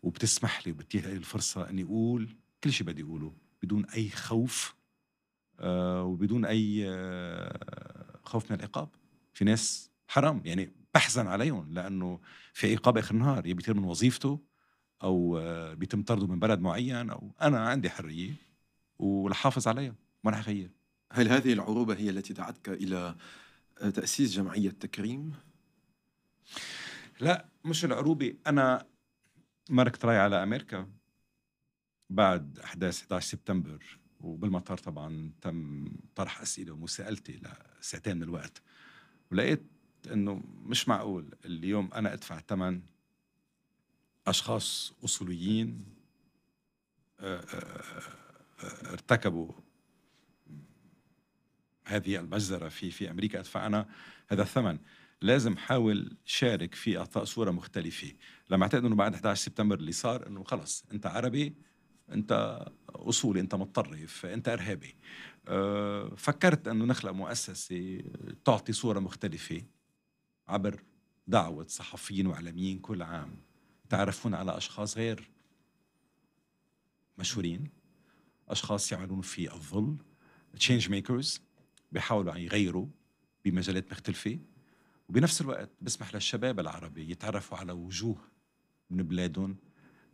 وبتسمح لي وبتتيح لي الفرصة إني أقول كل شيء بدي أقوله بدون أي خوف أه وبدون أي أه خوف من العقاب. في ناس حرام يعني بحزن عليهم لأنه في عقاب آخر النهار يا بيطير من وظيفته أو آه، بيتم طرده من بلد معين أو أنا عندي حرية ولحافظ عليها ما رح اغير هل هذه العروبة هي التي دعتك إلى آه، تأسيس جمعية تكريم؟ لا مش العروبة أنا مركت رأي على أمريكا بعد أحداث 11 سبتمبر وبالمطار طبعا تم طرح أسئلة ومساءلتي لساعتين من الوقت ولقيت إنه مش معقول اليوم أنا أدفع ثمن أشخاص أصوليين آه، آه، آه، ارتكبوا هذه المجزرة في في أمريكا أدفع أنا هذا الثمن. لازم حاول شارك في إعطاء صورة مختلفة. لما اعتقد أنه بعد 11 سبتمبر اللي صار أنه خلص أنت عربي أنت أصولي أنت متطرف أنت إرهابي. فكرت أنه نخلق مؤسسة تعطي صورة مختلفة. عبر دعوة صحفيين وإعلاميين كل عام. تعرفون على أشخاص غير مشهورين؟ أشخاص يعملون في الظل change makers بيحاولوا يغيروا بمجالات مختلفة. وبنفس الوقت بسمح للشباب العربي يتعرفوا على وجوه من بلادهم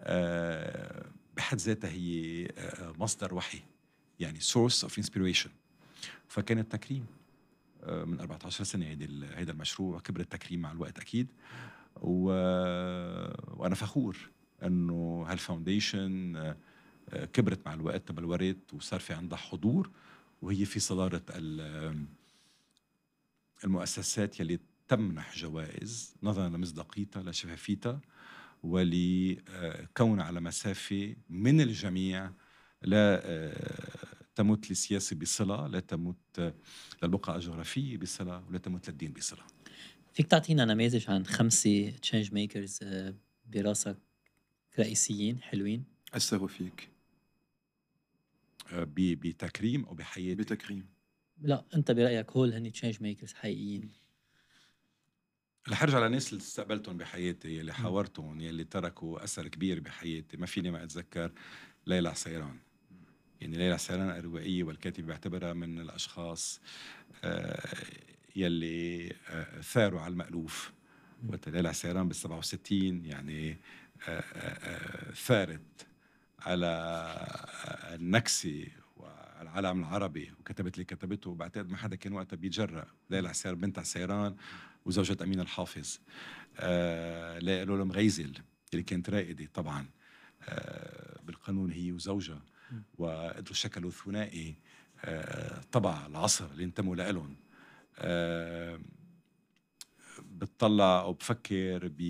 آه، بحد ذاتها هي آه، مصدر وحي يعني source of inspiration. فكان التكريم. آه، من 14 سنة هيدي هيدا المشروع كبر التكريم مع الوقت أكيد. و... وأنا فخور إنه هال foundation آه، كبرت مع الوقت تبلورت وصار في عندها حضور وهي في صدارة المؤسسات يلي تمنح جوائز نظرا لمصداقيتها لشفافيتها ولكون على مسافة من الجميع لا آه، تمت للسياسة بصلة لا تمت للبقعة الجغرافية بصلة ولا تمت للدين بصلة. فيك تعطينا نماذج عن خمسة change makers آه، براسك رئيسيين حلوين؟ أستغفر فيك آه، بتكريم أو بحياتي؟ بتكريم. لا أنت برأيك هول هني change makers حقيقيين؟ رح أرجع للناس اللي استقبلتهم بحياتي يلي حاورتهم يلي تركوا أثر كبير بحياتي. ما فيني ما أتذكر ليلى عسيران يعني ليلى عسيران الروائية والكاتب بيعتبرها من الأشخاص آه، يلي آه، ثاروا على المألوف. وقت ليلى سيران بال 67 يعني آه، ثارت على النكسة والعالم العربي. وكتبت اللي كتبته. بعتقد ما حدا كان وقتها بيتجرأ ليلى سيران بنت سيران وزوجة أمين الحافظ. ليلى مغيزل اللي كانت رائدة طبعا بالقانون هي وزوجها. وقدروا شكلوا ثنائي آه، طبع العصر اللي انتموا لهم آه، بتطلع أو بفكر ب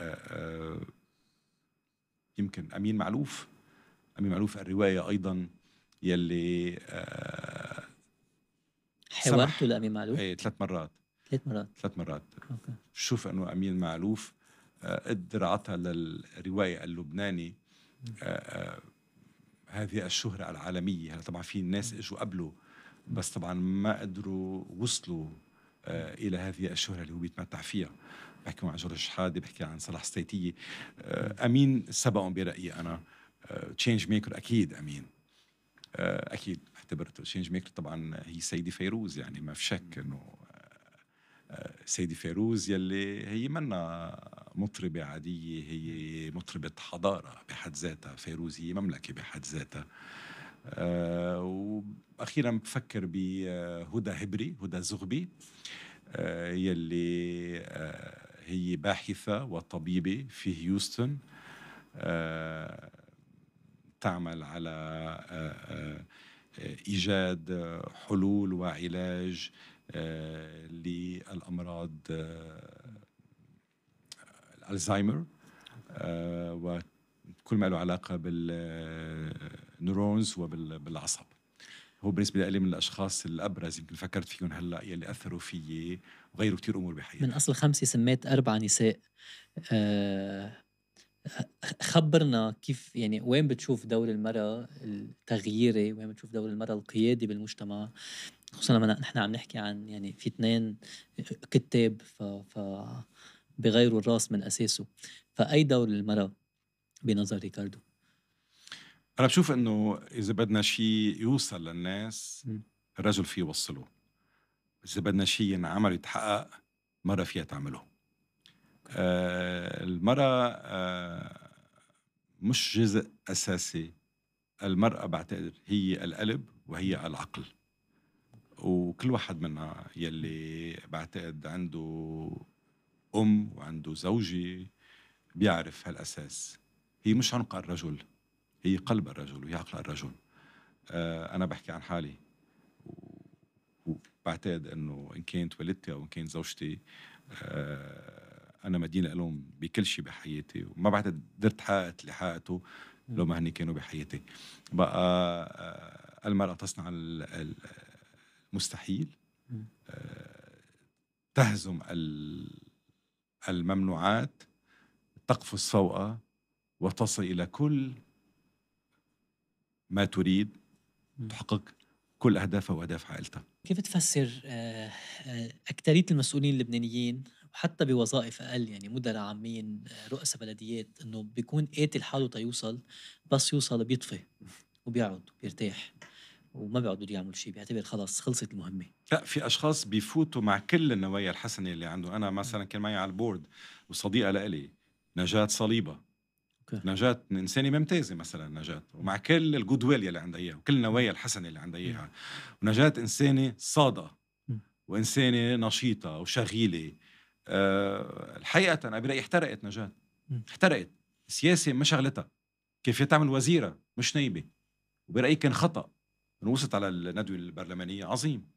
آه، يمكن أمين معلوف أمين معلوف الرواية أيضا يلي حوارته لأمين معلوف؟ إيه ثلاث مرات. ثلاث مرات. ثلاث مرات. أوكي. شوف إنه أمين معلوف قدر عطى للرواية اللبناني هذه الشهرة العالمية. هلا طبعا في ناس إجوا قبله بس طبعا ما قدروا وصلوا آه إلى هذه الشهرة اللي هو بيتمتع فيها. بحكي عن جورج شحادة بحكي عن صلاح ستيتية آه أمين سبقهم برأيي أنا. change آه maker أكيد أمين. آه أكيد اعتبرته change maker طبعا هي السيدة فيروز يعني ما في شك إنه السيدة فيروز يلي هي منا مطربة عادية هي مطربة حضارة بحد ذاتها فيروز هي مملكة بحد ذاتها. أه وأخيرا بفكر بهدى هبري هدى زغبي أه يلي أه هي باحثة وطبيبة في هيوستن أه تعمل على أه, آه، إيجاد حلول وعلاج آه، للأمراض آه، الزهايمر آه، وكل ما له علاقة بالنيورونز وبالعصب. هو بالنسبة لي من الأشخاص الأبرز يمكن فكرت فيهم هلأ يلي أثروا فيي وغيروا كثير أمور بحياتي. من أصل خمسة سميت أربع نساء. أه خبرنا كيف يعني وين بتشوف دور المرأة التغييري وين بتشوف دور المرأة القيادي بالمجتمع؟ خصوصا لما نحن عم نحكي عن يعني في اثنين كتاب ف, ف بغيروا الراس من أساسه. فأي دور للمرأة بنظر ريكاردو؟ أنا بشوف إنه إذا بدنا شيء يوصل للناس الرجل فيه يوصله. إذا بدنا شيء ينعمل يتحقق مرة فيها تعمله. آه المرأة آه مش جزء أساسي. المرأة بعتقد هي القلب وهي العقل. وكل واحد منا يلي بعتقد عنده أم وعنده زوجة بيعرف هالأساس. هي مش عنق الرجل هي قلب الرجل وهي عقل الرجل. آه أنا بحكي عن حالي وبعتقد أنه إن كانت والدتي أو إن كانت زوجتي آه أنا مدينة لهم بكل شيء بحياتي وما بعتقد قدرت حققت اللي حققته لو ما هني كانوا بحياتي. بقى آه المرأة تصنع المستحيل آه تهزم الممنوعات تقفز فوقها وتصل إلى كل ما تريد تحقق كل أهدافها وأهداف عائلتها كيف تفسر آه، آه، أكثرية المسؤولين اللبنانيين وحتى بوظائف أقل يعني مدراء عامين رؤساء بلديات إنه بيكون قاتل حاله تيوصل بس يوصل بيطفي وبيقعد وبيرتاح وما بيقعد بده يعمل شيء بيعتبر خلص خلصت المهمة. لا في أشخاص بيفوتوا مع كل النوايا الحسنة اللي عندهم أنا مثلا كان معي على ال board وصديقة لإلي نجاة صليبة. أوكي. نجاة إنسانة ممتازة مثلا نجاة. ومع كل ال good will يلي عندها إياها وكل النوايا الحسنة اللي عندها إياها. ونجاة إنسانة صادقة. وإنسانة نشيطة وشغيلة. أه الحقيقة أنا برأيي احترقت نجاة. احترقت. السياسة ما شغلتها. كيف تعمل وزيرة مش نايبة. وبرأيي كان خطأ. انه وصلت على الندوة البرلمانية عظيم.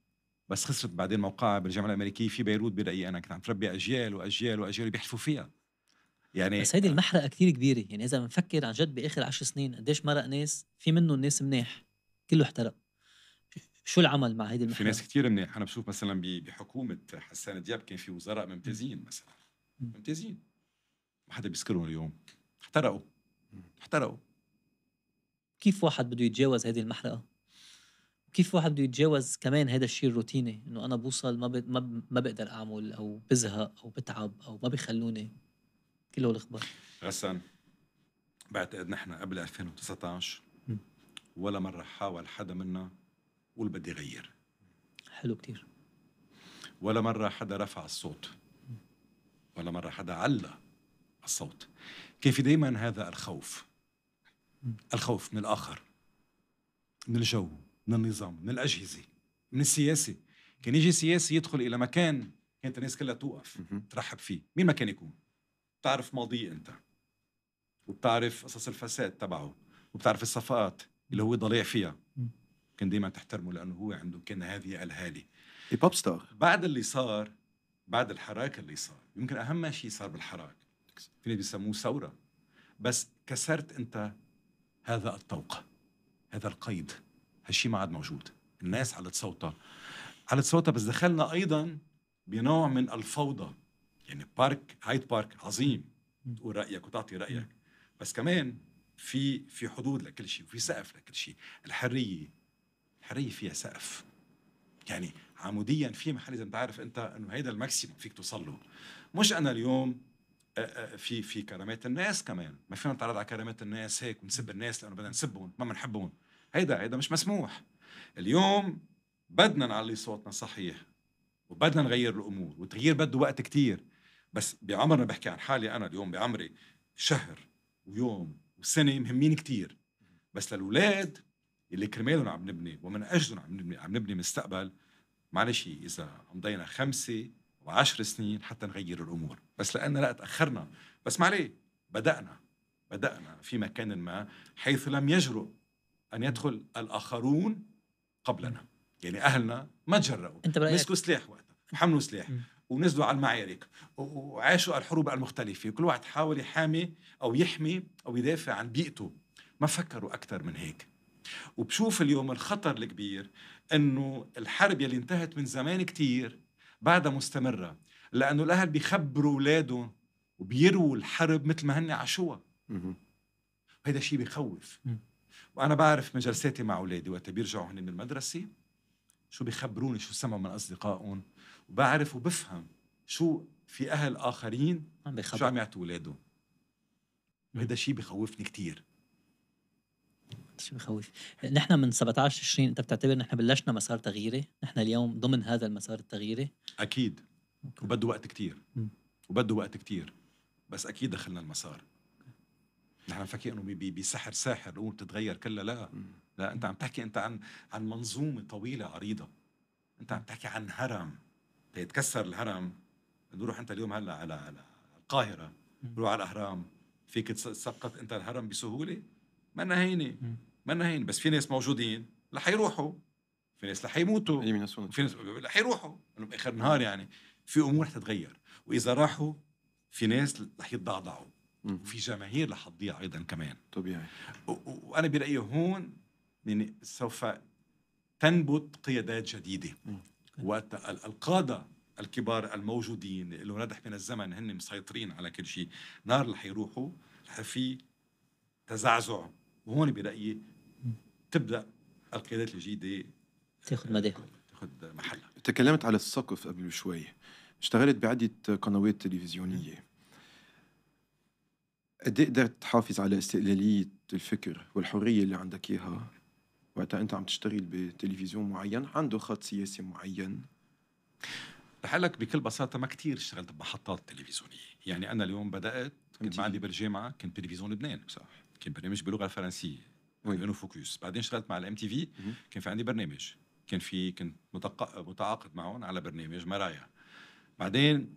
بس خسرت بعدين موقعها بالجامعة الأمريكية في بيروت برأيي أنا كنت عم تربي أجيال وأجيال وأجيال بيحلفوا فيها. يعني بس هيدي المحرقة كثير كبيرة. يعني إذا بنفكر عن جد بآخر عشر سنين قديش مرق ناس في منهم ناس منيح. كله احترق. شو العمل مع هيدي المحرقه في ناس كثير منيح. أنا بشوف مثلا بحكومة حسان دياب كان في وزراء ممتازين مثلا. ممتازين. ما حدا بيذكرهم اليوم. احترقوا. احترقوا. كيف واحد بده يتجاوز هذه المحرقة؟ كيف واحد بده يتجاوز كمان هذا الشيء الروتيني؟ إنه أنا بوصل ما ب... ما بقدر أعمل أو بزهق أو بتعب أو ما بيخلوني. كله الأخبار. غسان بعتقد نحن قبل 2019 ولا مرة حاول حدا منا قول بدي غير. حلو كتير. ولا مرة حدا رفع الصوت. ولا مرة حدا علّى الصوت. كان في دايما هذا الخوف؟ الخوف من الآخر من الجو. من النظام من الأجهزة من السياسة. كان يجي سياسي يدخل إلى مكان كانت الناس كلها توقف ترحب فيه. مين ما كان يكون؟ بتعرف ماضيه أنت وبتعرف قصص الفساد تبعه وبتعرف الصفقات اللي هو ضليع فيها. كان دائما تحترمه لأنه هو عنده كان هذه الهالة. بوب ستار بعد اللي صار بعد الحراك اللي صار يمكن أهم شيء صار بالحراك. في بيسموه ثورة. بس كسرت أنت هذا الطوق هذا القيد. هالشيء ما عاد موجود. الناس علت صوتها علت صوتها بس دخلنا أيضا بنوع من الفوضى. يعني بارك هايد بارك عظيم. تقول رأيك وتعطي رأيك. بس كمان في في حدود لكل شيء وفي سقف لكل شيء. الحرية الحرية فيها سقف. يعني عموديا في محل إذا بتعرف أنت إنه هيدا الماكسيموم فيك توصل له. مش أنا اليوم في في كرامات الناس كمان. ما فينا نتعرض على كرامات الناس هيك ونسب الناس لأنه بدنا نسبهم ما بنحبهم. هيدا هيدا مش مسموح. اليوم بدنا نعلي صوتنا صحيح وبدنا نغير الأمور والتغيير بده وقت كتير. بس بعمرنا بحكي عن حالي أنا اليوم بعمري شهر ويوم وسنة مهمين كتير. بس للأولاد اللي كرمالهم عم نبني ومن أجلهم عم نبني عم نبني مستقبل معلش إذا مضينا خمسة وعشر سنين حتى نغير الأمور. بس لأن لا تأخرنا. بس ما عليه بدأنا بدأنا في مكان ما حيث لم يجرؤ أن يدخل الآخرون قبلنا. يعني أهلنا ما برايك مسكوا سلاح وقتها. حملوا سلاح. ونزلوا على المعارك. وعاشوا الحروب المختلفة. وكل واحد حاول يحامي أو يحمي أو يدافع عن بيئته. ما فكروا أكثر من هيك. وبشوف اليوم الخطر الكبير أنه الحرب يلي انتهت من زمان كتير بعدها مستمرة. لأنه الأهل بيخبروا أولادهم وبيروا الحرب مثل ما هن عاشوها. وهذا شيء بخوف. مم. وأنا بعرف من جلساتي مع أولادي وقت بيرجعوا هن من المدرسة شو بيخبروني شو سمعوا من أصدقائهم وبعرف وبفهم شو في أهل آخرين عم شو بخبر عم يعطوا أولادهم. وهذا شيء بخوفني كتير. شو بخوف؟ نحن من 17 20 أنت بتعتبر نحن بلشنا مسار تغييري نحن اليوم ضمن هذا المسار التغييري. أكيد. وبده وقت كتير. مم. وبده وقت كتير. بس أكيد دخلنا المسار. نحن فاكرين إنه بسحر ساحر الأمور بتتغير. كلها لا. لا أنت عم تحكي أنت عن عن منظومة طويلة عريضة. أنت عم تحكي عن هرم. تيتكسر الهرم. نروح أنت اليوم هلأ على على القاهرة. مم. روح على الأهرام. فيك تس- تسقط أنت الهرم بسهولة؟ ما هينة. ما هينة. بس في ناس موجودين رح يروحوا. في ناس رح يموتوا. وفي ناس رح يروحوا. إنه بآخر النهار يعني في أمور رح تتغير. وإذا راحوا في ناس رح يتضعضعوا. وفي جماهير رح تضيع أيضا كمان. طبيعي. وأنا برأيي هون يعني سوف تنبت قيادات جديدة. وقت ال- القادة الكبار الموجودين اللي ندح من الزمن هن مسيطرين على كل شيء نار رح يروحوا رح في تزعزع. وهون برأيي تبدأ القيادات الجديدة تاخذ مدى تاخذ محلها. تكلمت على السقف قبل شوي اشتغلت بعدة قنوات تلفزيونية. قد إيه قدرت تحافظ على استقلالية الفكر والحرية اللي عندك إياها؟ وقتها أنت عم تشتغل بتلفزيون معين عنده خط سياسي معين. رح لك بكل بساطة ما كتير اشتغلت بمحطات تلفزيونية. يعني أنا اليوم بدأت كنت عندي بالجامعة كنت تلفزيون لبنان. صح. كان برنامج باللغة الفرنسيه. بينو فوكس بعدين اشتغلت مع ال MTV. كان في عندي برنامج. كان في كنت متق... متعاقد معهم على برنامج مرايا. بعدين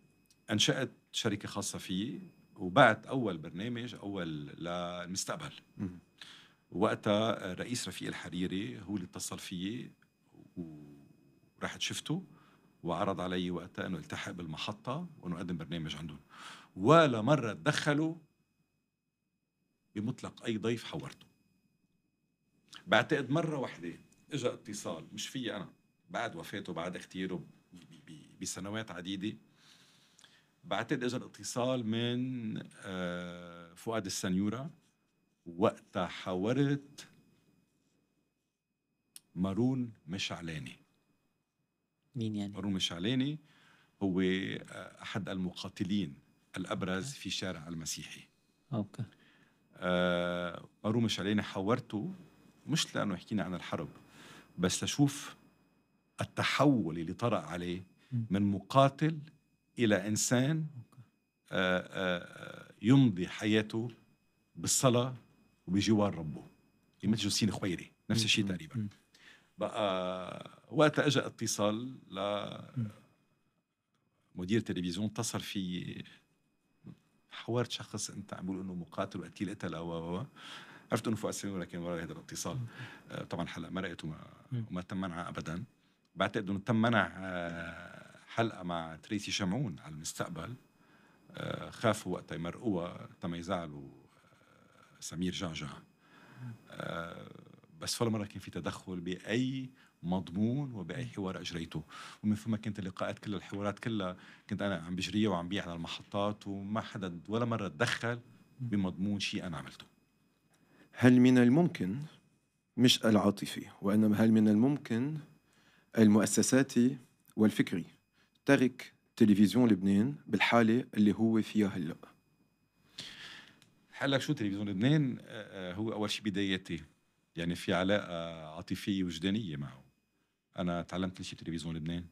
أنشأت شركة خاصة فيي. وبعت أول برنامج أول للمستقبل. وقتها رئيس رفيق الحريري هو اللي اتصل فيي ورحت شفته وعرض علي وقتها إنه التحق بالمحطة وإنه اقدم برنامج عندهم. ولا مرة تدخلوا بمطلق أي ضيف حورته. بعتقد مرة واحدة اجى اتصال مش في أنا بعد وفاته بعد ب- بسنوات عديدة. بعتقد اجى الاتصال من آه، فؤاد السنيورة وقتها حاورت مارون مشعلاني. مين يعني؟ مارون مشعلاني هو آه، أحد المقاتلين الأبرز في شارع المسيحي. أوكي. آه، مارون مشعلاني حاورته مش لأنه حكينا عن الحرب بس لشوف التحول اللي طرأ عليه. من مقاتل إلى إنسان آه، آه، يمضي حياته بالصلاة وبجوار ربه مثل جوسين خويري نفس الشيء. تقريبا. بقى وقتها اجى اتصال ل مدير تلفزيون اتصل في حورت شخص أنت عم بيقول إنه مقاتل وقتيل قتل أو أو. عرفت إنه فؤاد سمير كان وراء هذا الاتصال آه، طبعا هلا مرقت وما, تم منعها ابدا بعتقد إنه تم منع حلقة مع تريسي شمعون على المستقبل. آه، خافوا وقتها يمرقوها تم يزعلوا آه، سمير جعجع آه، بس ولا مرة كان في تدخل بأي مضمون وبأي حوار أجريته. ومن ثم كانت اللقاءات كلها الحوارات كلها كنت أنا عم بجريها وعم بيع على المحطات وما حدا ولا مرة تدخل بمضمون شيء أنا عملته. هل من الممكن؟ مش العاطفي وإنما هل من الممكن المؤسساتي والفكري؟ ترك تلفزيون لبنان بالحالة اللي هو فيها هلأ. هلا شو تلفزيون لبنان؟ آه، آه، هو أول شيء بداياتي. يعني في علاقة عاطفية وجدانية معه. أنا تعلمت كل شيء تلفزيون لبنان.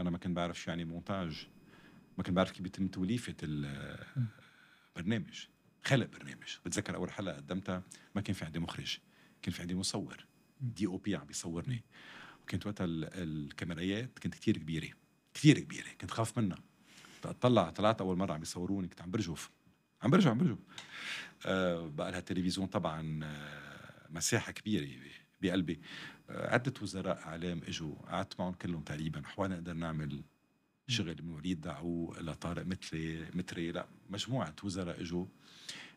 أنا ما كنت بعرف شو يعني مونتاج. ما كنت بعرف كيف بيتم توليفة البرنامج خلق برنامج. بتذكر أول حلقة قدمتها ما كان في عندي مخرج. كان في عندي مصور. دي أو بي عم بيصورني. وكانت وقتها ال- الكاميرات كانت كتير كبيرة. كتير كبيرة كنت خاف منها. اطلع طلعت أول مرة عم بيصوروني كنت عم برجف. عم برجف عم برجف. آه بقى لها تلفزيون طبعا آه مساحة كبيرة بقلبي. آه، عدة وزراء إعلام إجوا قعدت معهم كلهم تقريبا. حوانا نقدر نعمل؟ شغل من وليد دعو لطارق متري متري لا مجموعة وزراء إجوا.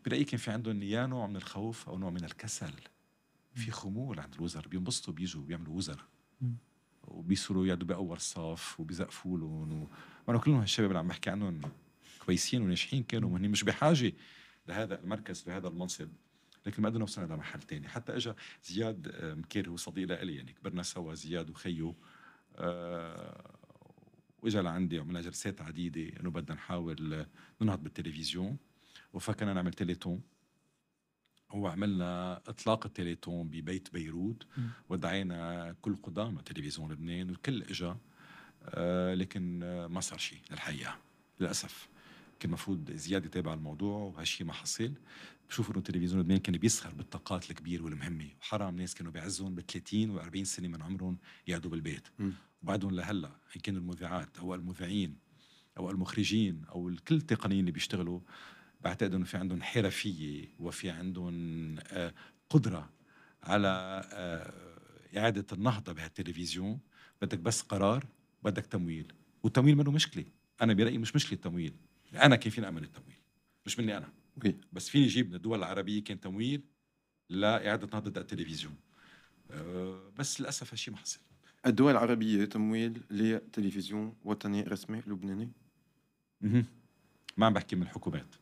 برأيي كان في عندهم يا نوع من الخوف أو نوع من الكسل. في خمول عند الوزراء بينبسطوا بيجوا بيعملوا وزراء وبيصيروا يقعدوا باول صف وبيزقفوا لهم وأنا كلهم هالشباب اللي عم بحكي عنهم كويسين وناجحين كانوا وهن مش بحاجة لهذا المركز لهذا المنصب. لكن ما قدرنا وصلنا لمحل تاني. حتى اجى زياد آه، مكير هو صديق لي يعني كبرنا سوا زياد وخيو. أه وإجا لعندي عملنا جلسات عديدة إنه بدنا نحاول ننهض بالتلفزيون. وفكرنا نعمل تيليتون وعملنا إطلاق التليتون ببيت بيروت ودعينا كل قدامى تلفزيون لبنان والكل إجا آه لكن آه ما صار شيء للحقيقة للأسف. كان المفروض زيادة يتابع الموضوع وهالشيء ما حصل. بشوف إنه تلفزيون لبنان كان بيسخر بالطاقات الكبيرة والمهمة وحرام ناس كانوا بيعزهم ب 30 و40 سنة من عمرهم يقعدوا بالبيت. وبعدهم لهلأ إن كانوا المذيعات أو المذيعين أو المخرجين أو كل التقنيين اللي بيشتغلوا بعتقد إنه في عندهم حرفية وفي عندهم آه، قدرة على آه، إعادة النهضة بهالتلفزيون. بدك بس قرار بدك تمويل. والتمويل منه مشكلة. أنا برأيي مش مشكلة تمويل أنا كيف فيني أعمل التمويل؟ مش مني أنا. بس فيني أجيب من الدول العربية كان تمويل لإعادة نهضة التلفزيون. آه، بس للأسف هالشيء ما حصل. الدول العربية تمويل لتلفزيون وطني رسمي لبناني؟ ما عم بحكي من الحكومات.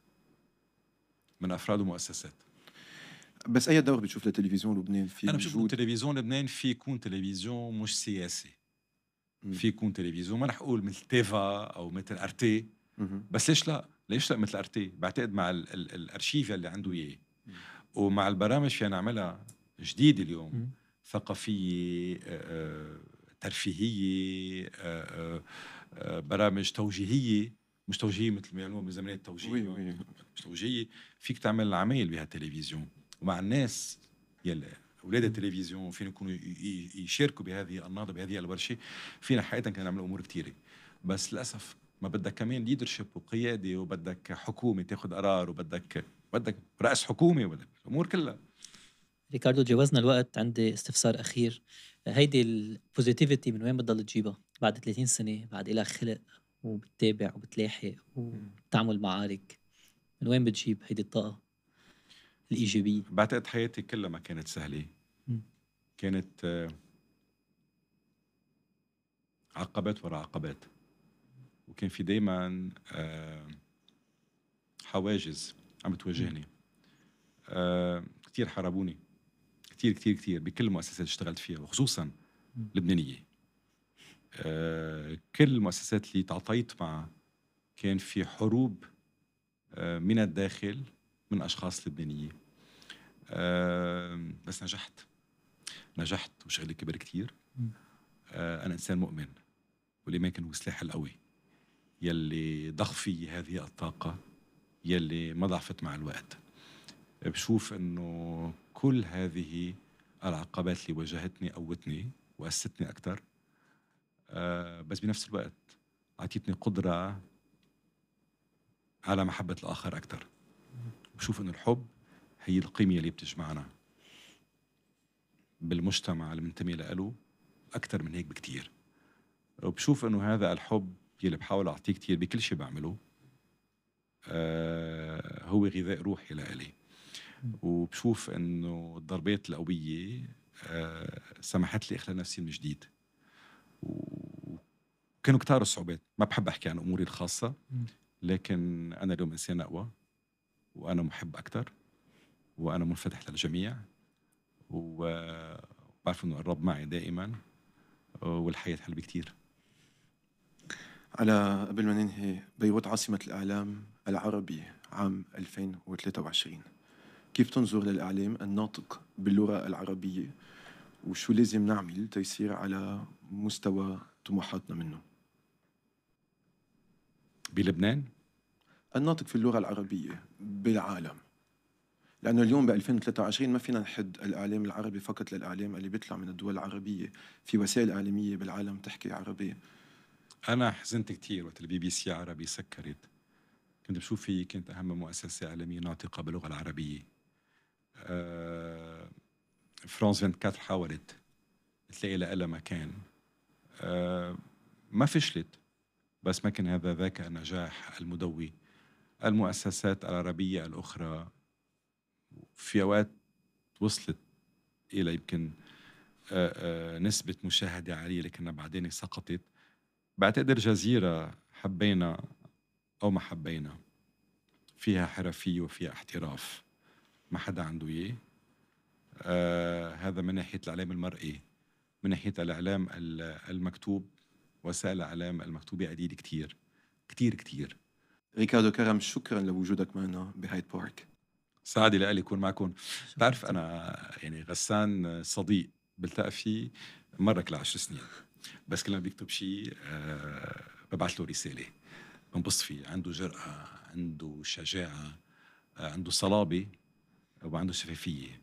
من أفراد ومؤسسات. بس أي دور بتشوف لتلفزيون لبنان؟ في أنا بشوف تلفزيون لبنان في يكون تلفزيون مش سياسي. في يكون تلفزيون ما رح أقول مثل تيفا أو مثل أرتي. بس ليش لا؟ ليش لا مثل أرتي؟ بعتقد مع ال ال الأرشيف اللي عنده إياه. ومع البرامج فينا نعملها جديده اليوم. ثقافية ترفيهية برامج توجيهية. مش توجيهيه مثل ما يعملوها بزمانات التوجيه مش توجيهيه فيك تعمل عمايل بهالتلفزيون ومع الناس يلي أولاد التلفزيون فينا يكونوا يشاركوا بهذه النهضة بهذه الورشة. فينا حقيقة كان نعمل أمور كثيره بس للأسف ما بدك كمان ليدرشيب وقيادة وبدك حكومة تاخذ قرار وبدك بدك رأس حكومة وبدك الأمور كلها. ريكاردو تجاوزنا الوقت عندي استفسار أخير. هيدي positivity من وين بتضل تجيبها؟ بعد 30 سنة بعد إلها خلق وبتتابع وبتلاحق وبتعمل معارك. من وين بتجيب هيدي الطاقة الإيجابية؟ بعتقد حياتي كلها ما كانت سهلة. كانت آه، عقبات ورا عقبات. وكان في دايما آه، حواجز عم بتواجهني. آه، كثير حاربوني. كثير كثير كثير بكل المؤسسات اللي اشتغلت فيها وخصوصا لبنانية. كل المؤسسات اللي تعاطيت معها كان في حروب آه من الداخل من أشخاص لبنانيه آه بس نجحت. نجحت وشغلي كبر كثير آه أنا إنسان مؤمن والايمان هو السلاح القوي. يلي ضخ في هذه الطاقة يلي ما ضعفت مع الوقت. بشوف إنه كل هذه العقبات اللي واجهتني قوتني وأستني أكثر بس بنفس الوقت أعطيتني قدرة على محبة الآخر أكثر بشوف إنه الحب هي القيمة اللي بتجمعنا بالمجتمع اللي بنتمي له أكثر من هيك بكتير. وبشوف إنه هذا الحب يلي بحاول أعطيه كتير بكل شيء بعمله أه هو غذاء روحي لإلي. وبشوف إنه الضربات القوية آه، سمحت لي أخلق نفسي من جديد. وكانوا كتار الصعوبات. ما بحب أحكي عن أموري الخاصة لكن أنا اليوم إنسان أقوى وأنا محب أكثر وأنا منفتح للجميع وبعرف إنه الرب معي دائما والحياة حلوة كثير على قبل ما ننهي بيروت عاصمة الإعلام العربي عام 2023 كيف تنظر للإعلام الناطق باللغة العربية؟ وشو لازم نعمل تيصير على مستوى طموحاتنا منه. بلبنان؟ الناطق في اللغة العربية بالعالم. لأنه اليوم ب 2023 ما فينا نحد الإعلام العربي فقط للإعلام اللي بيطلع من الدول العربية. في وسائل إعلامية بالعالم تحكي عربية أنا حزنت كثير وقت البي بي سي عربي سكرت. كنت بشوف هي كانت أهم مؤسسة إعلامية ناطقة باللغة العربية. آه، فرانس 24 حاولت. تلاقي لها مكان. ما فشلت بس ما كان هذا ذاك النجاح المدوي. المؤسسات العربية الأخرى في أوقات وصلت إلى يمكن آه، آه، نسبة مشاهدة عالية لكنها بعدين سقطت. بعتقد الجزيرة حبينا أو ما حبينا. فيها حرفية وفيها احتراف. ما حدا عنده إياه. آه هذا من ناحية الإعلام المرئي. من ناحية الإعلام المكتوب وسائل الإعلام المكتوبة قليل كتير كتير كتير. ريكاردو كرم شكرا لوجودك معنا بهايد بارك. سعدي لي يكون معكم. بتعرف أنا يعني غسان صديق بلتقى فيه مرة كل عشر سنين. بس كل ما بيكتب شيء أه ببعث له رسالة. بنبسط فيه عنده جرأة عنده شجاعة آه، عنده صلابة وعنده شفافية.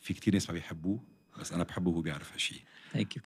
في كتير ناس ما بيحبوه بس أنا بحبه وهو بيعرف هالشيء Thank you.